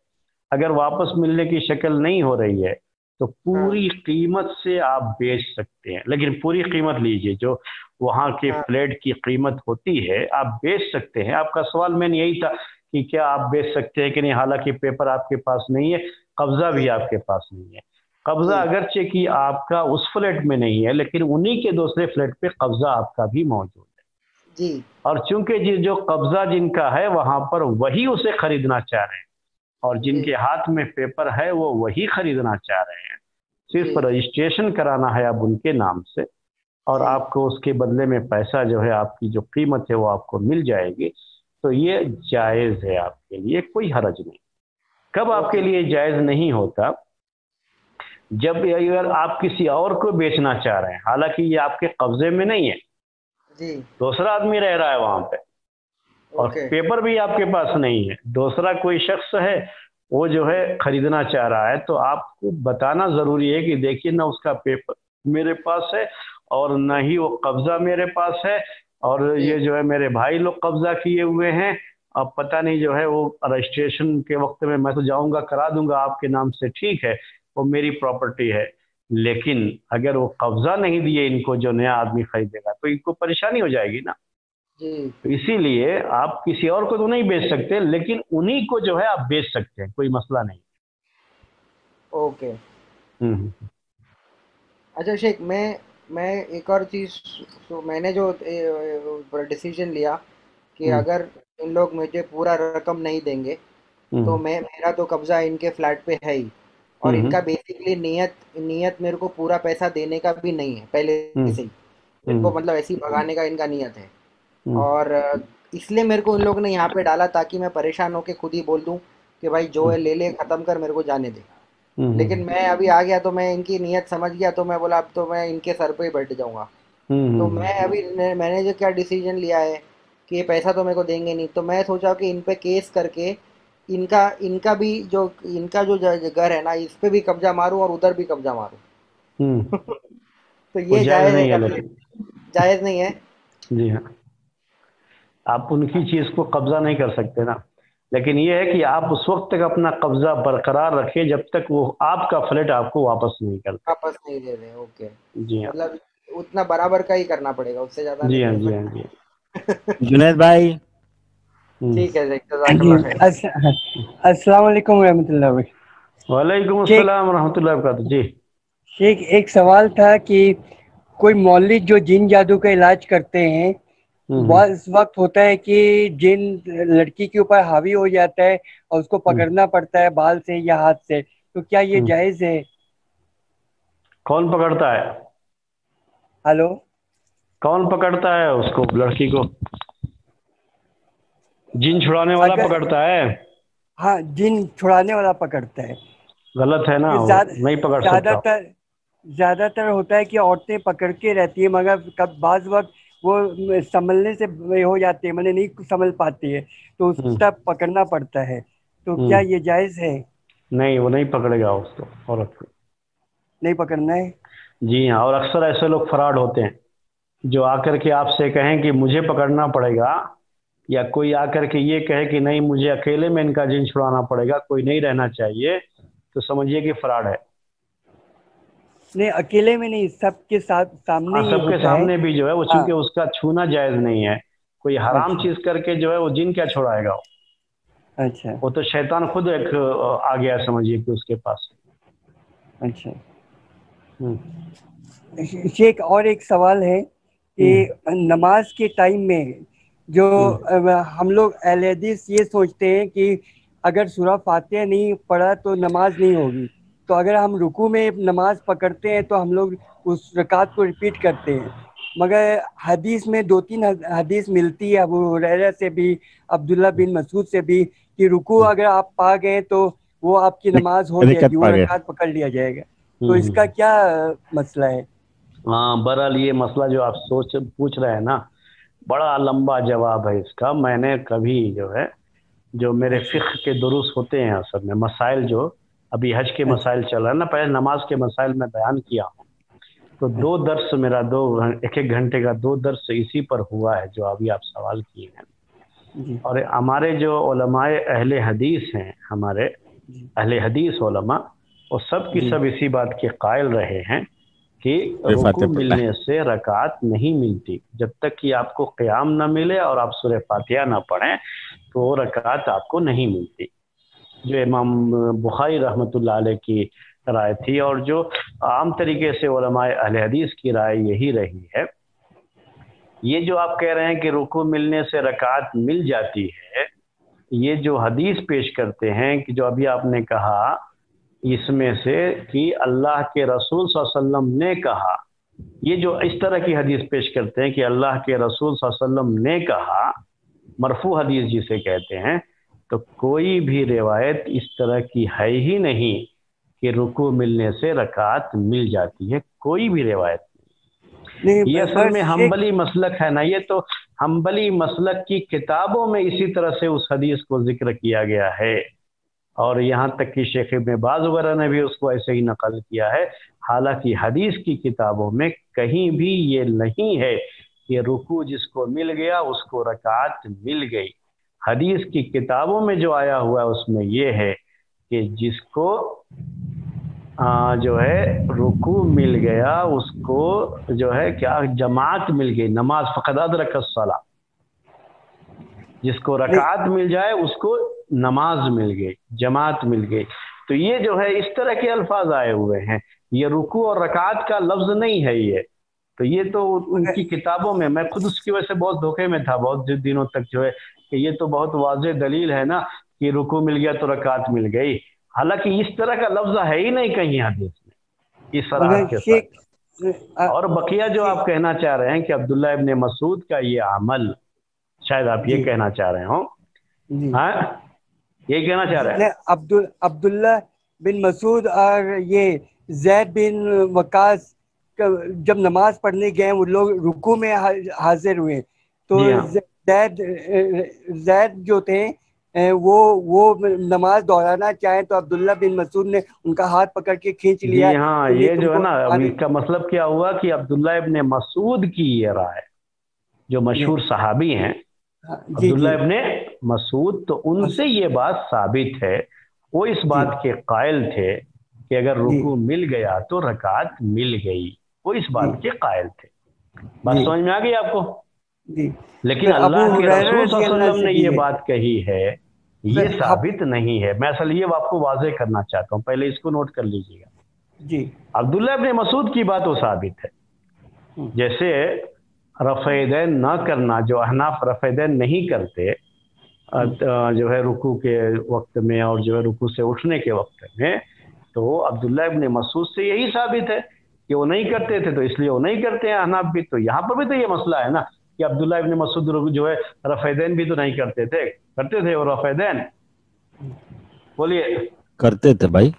अगर वापस मिलने की शक्ल नहीं हो रही है तो पूरी हाँ। कीमत से आप बेच सकते हैं। लेकिन पूरी कीमत लीजिए जो वहाँ के फ्लैट हाँ। की कीमत होती है आप बेच सकते हैं। आपका सवाल मैंने यही था कि क्या आप बेच सकते हैं कि नहीं? हालाँकि पेपर आपके पास नहीं है कब्जा भी आपके पास नहीं है। कब्जा अगरचे कि आपका उस फ्लैट में नहीं है लेकिन उन्हीं के दूसरे फ्लैट पे कब्जा आपका भी मौजूद है। जी। और चूँकि जी जो कब्जा जिनका है वहाँ पर वही उसे खरीदना चाह रहे हैं। और जिनके हाथ में पेपर है वो वही खरीदना चाह रहे हैं। सिर्फ़ रजिस्ट्रेशन कराना है अब उनके नाम से और आपको उसके बदले में पैसा जो है आपकी जो कीमत है वो आपको मिल जाएगी। तो ये जायज़ है आपके लिए कोई हरज नहीं। कब आपके लिए जायज़ नहीं होता जब अगर आप किसी और को बेचना चाह रहे हैं हालाँकि ये आपके कब्जे में नहीं है। जी। दूसरा आदमी रह रहा है वहाँ पे। और पेपर भी आपके पास नहीं है। दूसरा कोई शख्स है वो जो है खरीदना चाह रहा है तो आपको बताना ज़रूरी है कि देखिए ना उसका पेपर मेरे पास है और न ही वो कब्ज़ा मेरे पास है और ये जो है मेरे भाई लोग कब्ज़ा किए हुए हैं। अब पता नहीं जो है वो रजिस्ट्रेशन के वक्त में मैं तो जाऊँगा करा दूँगा आपके नाम से ठीक है। वो मेरी प्रॉपर्टी है। लेकिन अगर वो कब्ज़ा नहीं दिए इनको जो नया आदमी खरीदेगा तो इनको परेशानी हो जाएगी ना। तो इसीलिए आप किसी और को तो नहीं बेच सकते लेकिन उन्हीं को जो है आप बेच सकते हैं कोई मसला नहीं। ओके। हम्म, अच्छा शेख मैं मैं एक और चीज़ तो मैंने जो डिसीज़न लिया कि हम्म। अगर इन लोग मुझे पूरा रकम नहीं देंगे तो हम्म, मैं मेरा तो कब्जा इनके फ्लैट पे है ही। और इनका बेसिकली नियत नियत मेरे को पूरा पैसा देने का भी नहीं है पहले हम्म, से ही। इनको हम्म, मतलब ऐसे ही भगाने का इनका नियत है। हम्म, और इसलिए मेरे को इन लोगों ने यहाँ पे डाला ताकि मैं परेशान होके खुद ही बोल दूँ कि भाई जो है ले ले ख़त्म कर मेरे को जाने दे। लेकिन मैं अभी आ गया तो मैं इनकी नीयत समझ गया तो मैं बोला अब तो मैं इनके सर पे ही बैठ जाऊँगा। तो मैं अभी मैंने जो क्या डिसीज़न लिया है कि ये पैसा तो मेरे को देंगे नहीं तो मैं सोचा कि इन पे केस करके इनका इनका भी जो इनका जो घर है ना इस पे भी कब्जा मारू और उधर भी कब्जा मारूं। हम्म। *laughs* तो ये जायज़ नहीं है जायज़ नहीं है। जी हाँ। आप उनकी चीज़ को कब्ज़ा नहीं कर सकते ना। लेकिन ये है कि आप उस वक्त तक अपना कब्ज़ा बरकरार रखें जब तक वो आपका फ्लैट आपको वापस नहीं करता। वापस नहीं दे रहे ओके। जी हाँ। मतलब उतना बराबर का ही करना पड़ेगा उससे ज़्यादा जी हाँ जी हाँ *laughs* जी जुनैद भाई। ठीक है जी। जज़ाकल्लाह खैर अस्सलाम वालेकुम रहमतुल्लाह भाई। वालेकुम अस्सलाम रहमतुल्लाहि वबरकातुहू जी। शेख एक सवाल था कि कोई मौलिक जो जिन जादू का इलाज करते हैं हम्म, इस वक्त होता है कि जिन लड़की के ऊपर हावी हो जाता है और उसको हम्म, पकड़ना पड़ता है बाल से या हाथ से तो क्या ये हम्म। जायज़ है? कौन पकड़ता है? हेलो? कौन पकड़ता है उसको लड़की को? जिन छुड़ाने वाला अगर पकड़ता है। हाँ जिन छुड़ाने वाला पकड़ता है। गलत है ना नहीं पकड़ सकता। ज़्यादातर ज़्यादातर होता है कि औरतें पकड़ के रहती है मगर कब बाज वक्त वो संभलने से हो जाती है मैंने नहीं संभल पाती है तो हम्म, उसका पकड़ना पड़ता है। तो हम्म। क्या ये जायज़ है? नहीं वो नहीं पकड़ेगा उसको औरत को। नहीं पकड़ना है? जी हाँ और अक्सर ऐसे लोग फ्रॉड होते हैं जो आकर के आपसे कहें कि मुझे पकड़ना पड़ेगा या कोई आकर के ये कहे कि नहीं मुझे अकेले में इनका जिन छुड़ाना पड़ेगा कोई नहीं रहना चाहिए तो समझिए कि फ्रॉड है। नहीं अकेले में नहीं सबके साथ सामने हाँ सबके सामने भी जो है वो हाँ। चूँकि उसका छूना जायज़ नहीं है। कोई हराम अच्छा। चीज़ करके जो है वो जिन क्या छुड़ाएगा वो? अच्छा। वो तो शैतान खुद एक आ गया समझिए कि उसके पास। अच्छा। हम्म, शेख और एक सवाल है कि हम्म, नमाज़ के टाइम में जो हम्म, हम लोग अहले ये सोचते हैं कि अगर सूरह फातिहा नहीं पढ़ा तो नमाज़ नहीं होगी। तो अगर हम रुकू में नमाज़ पकड़ते हैं तो हम लोग उस रकात को रिपीट करते हैं। मगर हदीस में दो तीन हदीस मिलती है अबू हुरैरा से भी अब्दुल्ला बिन मसूद से भी कि रुकू अगर आप पा गए तो वो आपकी नमाज़ हो जाएगी वो रकात पकड़ लिया जाएगा। तो हम्म, इसका क्या मसला है? हाँ बहरहाल ये मसला जो आप सोच पूछ रहे हैं ना बड़ा लंबा जवाब है इसका। मैंने कभी जो है जो मेरे फ़िक्र के दुरुस्त होते हैं असल में मसाइल जो अभी हज के मसाइल चल रहे हैं ना पहले नमाज़ के मसाइल में बयान किया हूँ। तो दो दर्स मेरा दो एक एक घंटे का दो दर्स इसी पर हुआ है जो अभी आप सवाल किए हैं। और हमारे जो उलमाए अहले हदीस हैं हमारे अहले हदीस उलमा वो सब की सब इसी बात के कायल रहे हैं। कि रुकू मिलने से रकात नहीं मिलती। जब तक कि आपको क्याम ना मिले और आप सूरह फातिहा ना पढ़ें तो रकात आपको नहीं मिलती। जो इमाम बुखारी रहमतुल्लाह अलैह की राय थी और जो आम तरीके से उलमाए अहले हदीस की राय यही रही है ये जो आप कह रहे हैं कि रुकू मिलने से रकात मिल जाती है ये जो हदीस पेश करते हैं कि जो अभी आपने कहा इसमें से कि अल्लाह के रसूल वसल्लम ने कहा ये जो इस तरह की हदीस पेश करते हैं कि अल्लाह के रसूल वसल्लम ने कहा मरफू हदीस जिसे कहते हैं तो कोई भी रिवायत इस तरह की है ही नहीं कि रुकू मिलने से रकात मिल जाती है कोई भी रिवायत नहीं। ये असल में हम्बली मसलक है ना ये तो हम्बली मसलक की किताबों में इसी तरह से उस हदीस को ज़िक्र किया गया है। और यहाँ तक कि शेख इब्न बाज वगैरह ने भी उसको ऐसे ही नकल किया है। हालाँकि हदीस की किताबों में कहीं भी ये नहीं है कि रुकू जिसको मिल गया उसको रकात मिल गई। हदीस की किताबों में जो आया हुआ है उसमें ये है कि जिसको आ, जो है रुकू मिल गया उसको जो है क्या जमात मिल गई नमाज़ फ़कदाद रकसला जिसको रकात मिल जाए उसको नमाज़ मिल गई जमात मिल गई। तो ये जो है इस तरह के अल्फाज आए हुए हैं। ये रुकू और रकात का लफ्ज नहीं है ये। तो ये तो उनकी किताबों में मैं खुद उसकी वजह से बहुत धोखे में था बहुत दिनों तक जो है कि ये तो बहुत वाज दलील है ना कि रुकू मिल गया तो रकात मिल गई। हालाँकि इस तरह का लफ्ज है ही नहीं कहीं हदीस में इस तरह के साथ। और बकिया जो आप कहना चाह रहे हैं कि अब्दुल्ला इब्ने मसूद का ये अमल शायद आप ये कहना चाह रहे हो। हाँ? ये कहना चाह रहे हैं। अब्दुल अब्दुल्ला बिन मसूद और ये जैद बिन वकास जब नमाज़ पढ़ने गए वो लोग रुकू में हाजिर हुए। तो हाँ। जैद जैद जो थे वो वो नमाज़ दोहराना चाहे तो अब्दुल्ला बिन मसूद ने उनका हाथ पकड़ के खींच लिया। हाँ ये जो है ना इसका मतलब क्या हुआ कि अब्दुल्ला इब्न मसूद की ये राय जो मशहूर सहाबी हैं हाँ, अब्दुल्ला इब्ने मसूद तो उनसे ये बात साबित है। वो इस बात के कायल थे कि अगर रुकू मिल गया तो रकात मिल गई। वो इस बात के कायल थे। बात समझ में आ गई आपको? लेकिन तो अल्लाह के रसूल ने ये बात कही है। ये साबित नहीं है। मैं असल ये आपको वाजे करना चाहता हूँ। पहले इसको नोट कर लीजिएगा। जी। अब्दुल्ला इब्ने मसूद की बात वो साबित है। हम्म। जैसे रफ़ैदैन न करना जो अहनाफ रफ़ैदैन नहीं करते जो है रुकू के वक्त में और जो है रुकू से उठने के वक्त में तो अब्दुल्ला इब्न मसूद से यही साबित है कि वो नहीं करते थे तो इसलिए वो नहीं करते हैं अहनाफ भी। तो यहाँ पर भी तो ये मसला है ना कि अब्दुल्ला इब्न मसूद जो है रफ़ैदैन भी तो नहीं करते थे। करते थे वो रफ़ैदैन? बोलिए। करते थे भाई।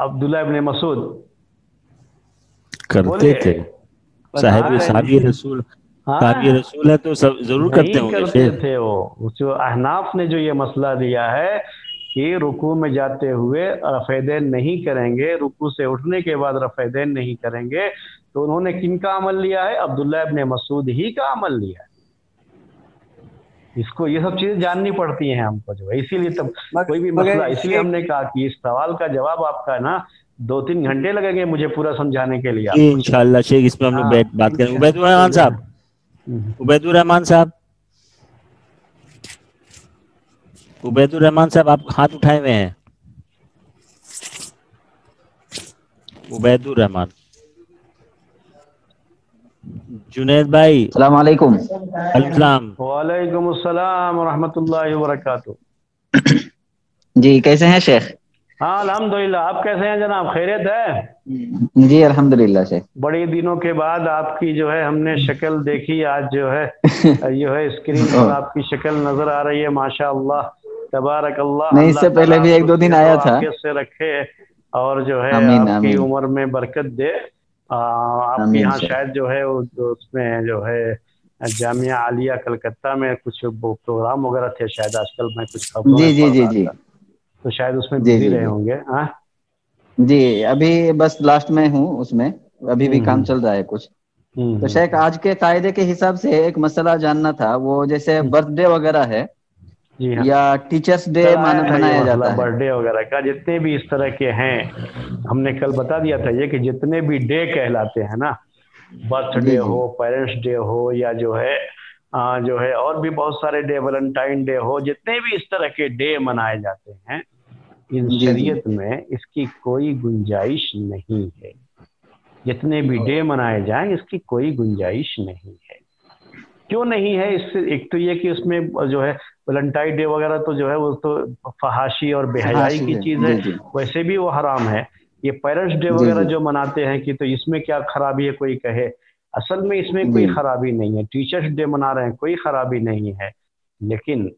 अब्दुल्ला इब्न मसूद? करते थे। साहिब साहबी रसूल हाँ। रसूल है तो सब ज़रूर करते होंगे। थे वो। जो अहनाफ ने जो ये मसला दिया है कि रुकू में जाते हुए रफेदैन नहीं करेंगे रुकू से उठने के बाद रफेदैन नहीं करेंगे तो उन्होंने किन का अमल लिया है? अब्दुल्ला इब्ने मसूद ही का अमल लिया है। इसको ये सब चीज़ें जाननी पड़ती हैं हमको जो है। इसीलिए तब कोई भी मसला इसलिए हमने कहा कि इस सवाल का जवाब आपका ना दो तीन घंटे लगेंगे मुझे पूरा समझाने के लिए इंशाल्लाह शेख इस पर हम लोग हाँ। बात करेंगे। उबैदुर रहमान साहब। हम्म। उबैदुर रहमान साहब। उबैदुर रहमान साहब आप हाथ उठाए हुए हैं। उबैदुर रहमान। जुनेद भाई। सलाम अलैकुम वालेकुम अस्सलाम रहमतुल्लाहि व बरकातहू जी कैसे हैं शेख? हाँ अलहमदुल्ला आप कैसे हैं जनाब? खैरियत है? जी अल्हम्दुलिल्लाह से बड़ी दिनों के बाद आपकी जो है हमने शक्ल देखी। आज जो है *laughs* जो है स्क्रीन पर आपकी शक्ल नज़र आ रही है माशा अल्लाह तबारक अल्लाह नहीं इससे पहले भी एक दो दिन आया था। से रखे और जो है आमीन, आपकी आमीन। उम्र में बरकत दे। आपके यहाँ शायद जो है उसमें जो है जामिया आलिया कलकत्ता में कुछ प्रोग्राम वगैरह थे शायद आजकल मैं कुछ जी जी जी जी। तो शायद उसमें बिज़ी रहे होंगे हाँ जी अभी बस लास्ट में हूँ उसमें अभी भी काम हम्म। चल रहा है कुछ हम्म, तो शेख हम्म। आज के कायदे के हिसाब से एक मसला जानना था वो जैसे बर्थडे वगैरह है हाँ। या टीचर्स डे मनाया जाता है बर्थडे वगैरह का जितने भी इस तरह के हैं हमने कल बता दिया था ये कि जितने भी डे कहलाते हैं ना बर्थडे हो पेरेंट्स डे हो या जो है जो है और भी बहुत सारे डे वैलेंटाइन डे हो जितने भी इस तरह के डे मनाए जाते हैं इन शरीयत में इसकी कोई गुंजाइश नहीं है। जितने भी डे मनाए जाएँ इसकी कोई गुंजाइश नहीं है। क्यों नहीं है? इससे एक तो ये कि उसमें जो है वैलेंटाइन डे वगैरह तो जो है वो तो फहाशी और बेहयाई की चीज़ है। वैसे भी वो हराम है। ये पेरेंट्स डे वगैरह जो मनाते हैं कि तो इसमें क्या खराबी है कोई कहे? असल में इसमें कोई खराबी नहीं है। टीचर्स डे मना रहे हैं कोई खराबी नहीं है। लेकिन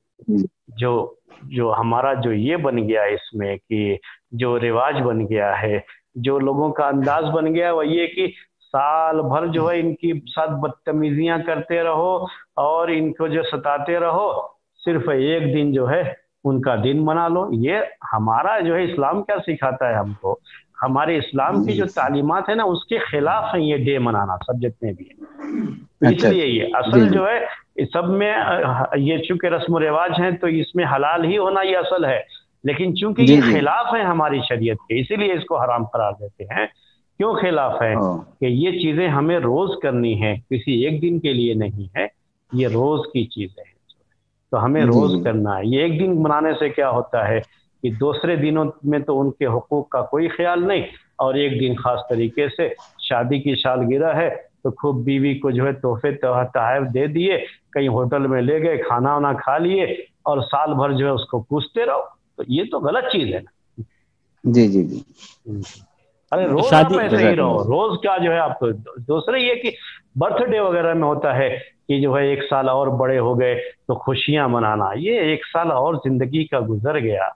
जो। जो हमारा जो ये बन गया इसमें कि जो रिवाज बन गया है जो लोगों का अंदाज बन गया वो ये कि साल भर जो है इनकी साथ बदतमीजियाँ करते रहो और इनको जो सताते रहो सिर्फ़ एक दिन जो है उनका दिन मना लो। ये हमारा जो है इस्लाम क्या सिखाता है हमको? हमारे इस्लाम की जो तालीमत है ना उसके खिलाफ है ये डे मनाना सब जितने भी। है अच्छा। इसलिए ये असल जो है सब में ये चूँकि रस्म रिवाज है तो इसमें हलाल ही होना ये असल है। लेकिन चूँकि ये खिलाफ है हमारी शरीयत के इसीलिए इसको हराम करार देते हैं। क्यों खिलाफ है? हाँ। कि ये चीज़ें हमें रोज करनी है किसी एक दिन के लिए नहीं है ये रोज की चीज़ें हैं। तो हमें रोज करना है। ये एक दिन मनाने से क्या होता है? कि दूसरे दिनों में तो उनके हकूक का कोई ख्याल नहीं। और एक दिन खास तरीके से शादी की सालगिरह है तो खूब बीवी को जो है तोहफे तहफ दे दिए कहीं होटल में ले गए खाना वाना खा लिए और साल भर जो है उसको पूछते रहो। तो ये तो गलत चीज़ है ना। जी जी जी। अरे रोज शादी आप ऐसे ही रहो। रोज क्या जो है आप दूसरे ये कि बर्थडे वगैरह में होता है कि जो है एक साल और बड़े हो गए तो खुशियाँ मनाना ये एक साल और ज़िंदगी का गुजर गया।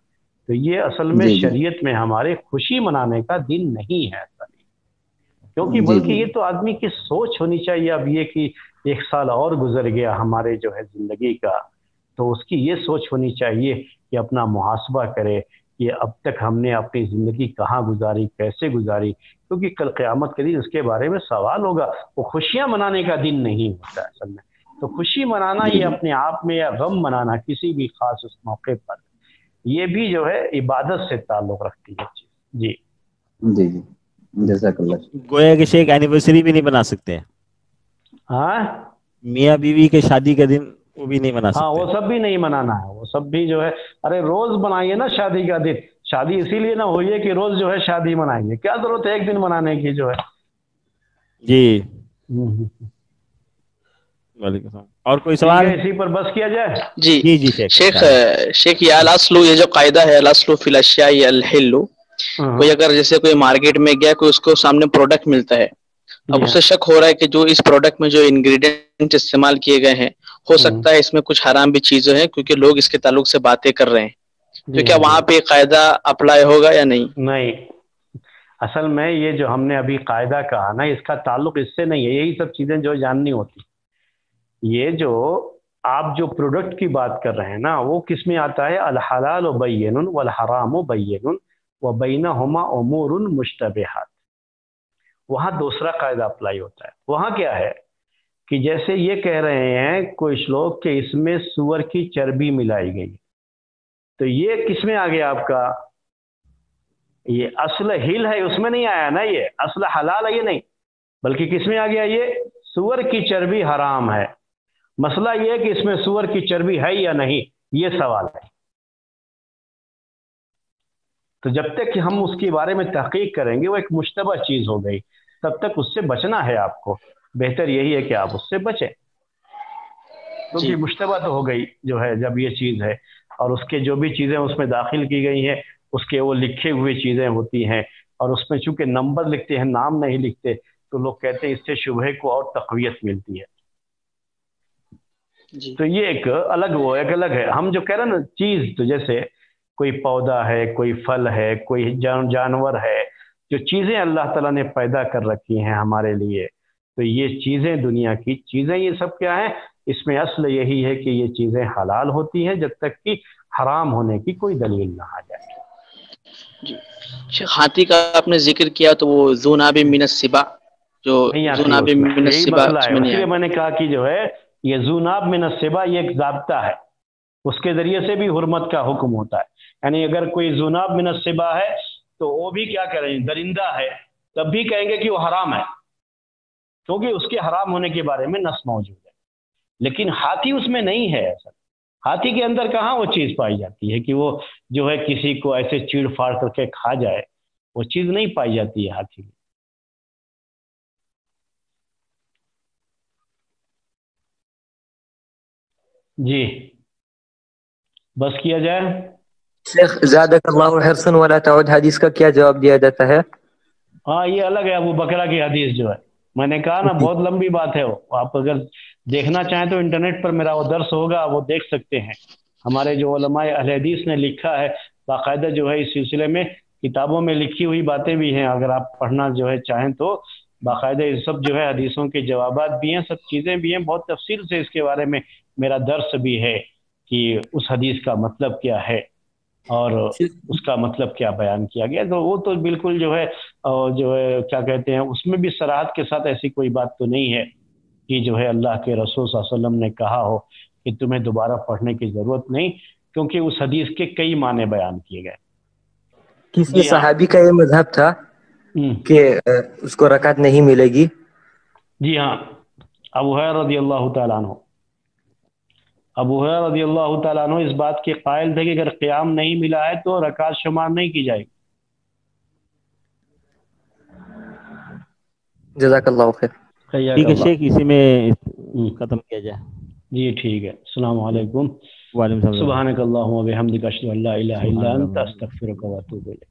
तो ये असल में शरीयत में हमारे खुशी मनाने का दिन नहीं है असल क्योंकि बल्कि ये तो आदमी की सोच होनी चाहिए। अब ये कि एक साल और गुजर गया हमारे जो है ज़िंदगी का तो उसकी ये सोच होनी चाहिए कि अपना मुहासबा करे कि अब तक हमने अपनी ज़िंदगी कहाँ गुजारी कैसे गुजारी। क्योंकि कल क़्यामत के दिन इसके बारे में सवाल होगा। वो खुशियाँ मनाने का दिन नहीं होता असल में। तो खुशी मनाना ये अपने आप में या गम मनाना किसी भी खास उस मौके पर ये भी जो है इबादत से ताल्लुक रखती है जी। जी जी। गोया के शेख एनिवर्सरी भी नहीं बना सकते हाँ? मियाँ बीवी के शादी का दिन वो भी नहीं मना हाँ, सकते हाँ। वो सब भी नहीं मनाना है। वो सब भी जो है अरे रोज बनाइए ना शादी का दिन। शादी इसीलिए ना हुई है कि रोज जो है शादी मनाएँगे। क्या ज़रूरत है एक दिन मनाने की जो है? जी। हम्म, हम्म, हम्म। और कोई सवाल? इसी पर बस किया जाए? जी जी जी शेख शेख, शेख ये अलास्लू ये जो कायदा है अलास्लू फिलशिया हाँ। कोई अगर जैसे कोई मार्केट में गया कोई उसको सामने प्रोडक्ट मिलता है अब उसे शक हो रहा है कि जो इस प्रोडक्ट में जो इंग्रेडिएंट इस्तेमाल किए गए हैं हो हाँ। सकता है इसमें कुछ हराम भी चीज़ें हैं क्योंकि लोग इसके ताल्लुक से बातें कर रहे हैं। तो क्या वहाँ पे कायदा अप्लाई होगा या नहीं? नहीं। असल में ये जो हमने अभी कायदा कहा ना इसका ताल्लुक इससे नहीं है यही सब चीज़ें जो जाननी होती। ये जो आप जो प्रोडक्ट की बात कर रहे हैं ना, वो किसमें आता है? अलहलाल बैन वल हराम बैन व बैना हमा उमूर मुश्तबहात। वहाँ दूसरा कायदा अप्लाई होता है। वहाँ क्या है? कि जैसे ये कह रहे हैं, कुछ लोग कि इसमें सुअर की चर्बी मिलाई गई। तो ये किसमें आ गया आपका? ये असल हिल है, उसमें नहीं आया ना ये? असल हलाल है ये नहीं। बल्कि किसमें आ गया ये? सुअर की चर्बी हराम है। मसला ये है कि इसमें सुअर की चर्बी है या नहीं ये सवाल है। तो जब तक कि हम उसके बारे में तहकीक करेंगे वो एक मुशतबा चीज़ हो गई तब तक उससे बचना है आपको। बेहतर यही है कि आप उससे बचें। क्योंकि तो मुशतबा तो हो गई जो है जब ये चीज़ है और उसके जो भी चीज़ें उसमें दाखिल की गई हैं उसके वो लिखे हुए चीज़ें होती हैं और उसमें चूँकि नंबर लिखते हैं नाम नहीं लिखते तो लोग कहते हैं इससे शुभ को और तकवीत मिलती है। तो ये एक अलग वो एक अलग है। हम जो कह रहे हैं ना चीज़ तो जैसे कोई पौधा है कोई फल है कोई जान, जानवर है जो चीज़ें अल्लाह ताला ने पैदा कर रखी हैं हमारे लिए तो ये चीज़ें दुनिया की चीज़ें ये सब क्या है? इसमें असल यही है कि ये चीज़ें हलाल होती हैं जब तक कि हराम होने की कोई दलील ना आ जाए। जी। हाथी का आपने ज़िक्र किया तो वो जूनाबी मिनसिबा जो जूनाबी मिनसिबा मैंने कहा कि जो है ये जूनाब मिनसिबा ये एक जबता है। उसके ज़रिए से भी हुरमत का हुक्म होता है। यानी अगर कोई जुनाब मिनसिबा है तो वो भी क्या करें? दरिंदा है। तब भी कहेंगे कि वो हराम है। क्योंकि उसके हराम होने के बारे में नस मौजूद है। लेकिन हाथी उसमें नहीं है ऐसा। हाथी के अंदर कहाँ वो चीज़ पाई जाती है कि वो जो है किसी को ऐसे चीड़ फाड़ करके खा जाए? वो चीज़ नहीं पाई जाती है हाथी में। जी। बस किया जाए। शेख हरसन वाला ताउद हदीस का क्या जवाब दिया जाता है? हाँ ये अलग है अबू बकरा की हदीस जो है। मैंने कहा ना बहुत लंबी बात है वो। आप अगर देखना चाहें तो इंटरनेट पर मेरा वो दर्स होगा वो देख सकते हैं। हमारे जो हदीस ने लिखा है बाकायदा जो है इस सिलसिले में किताबों में लिखी हुई बातें भी हैं। अगर आप पढ़ना जो है चाहें तो बाकायदा ये सब जो है हदीसों के जवाब भी हैं सब चीज़ें भी हैं बहुत तफसील से इसके बारे में मेरा दर्श भी है कि उस हदीस का मतलब क्या है और उसका मतलब क्या बयान किया गया। तो वो तो बिल्कुल जो है जो है क्या कहते हैं उसमें भी सराहत के साथ ऐसी कोई बात तो नहीं है कि जो है अल्लाह के रसूल वसल्लम ने कहा हो कि तुम्हें दोबारा पढ़ने की ज़रूरत नहीं क्योंकि उस हदीस के कई माने बयान किए गए। किसी हाँ। सहाबी का ये मज़हब था हम्म। कि उसको रकात नहीं मिलेगी? जी हाँ। अबू है रदी अल्लाह तु अबू रदी अल्लाह तु इस बात के कायल थे कि अगर क़याम नहीं मिला है तो रकात शुमार नहीं की जाएगी। ठीक है शेख इसी में हम्म। खत्म किया जाए। जी ठीक है। अस्सलाम वालेकुम सुबहानक अल्लाहुम्मा व बिहम्दिका अशहदु अल्ला इलाहा इल्ला अंत। अस्तगफिरुका व अतूबु इलैक।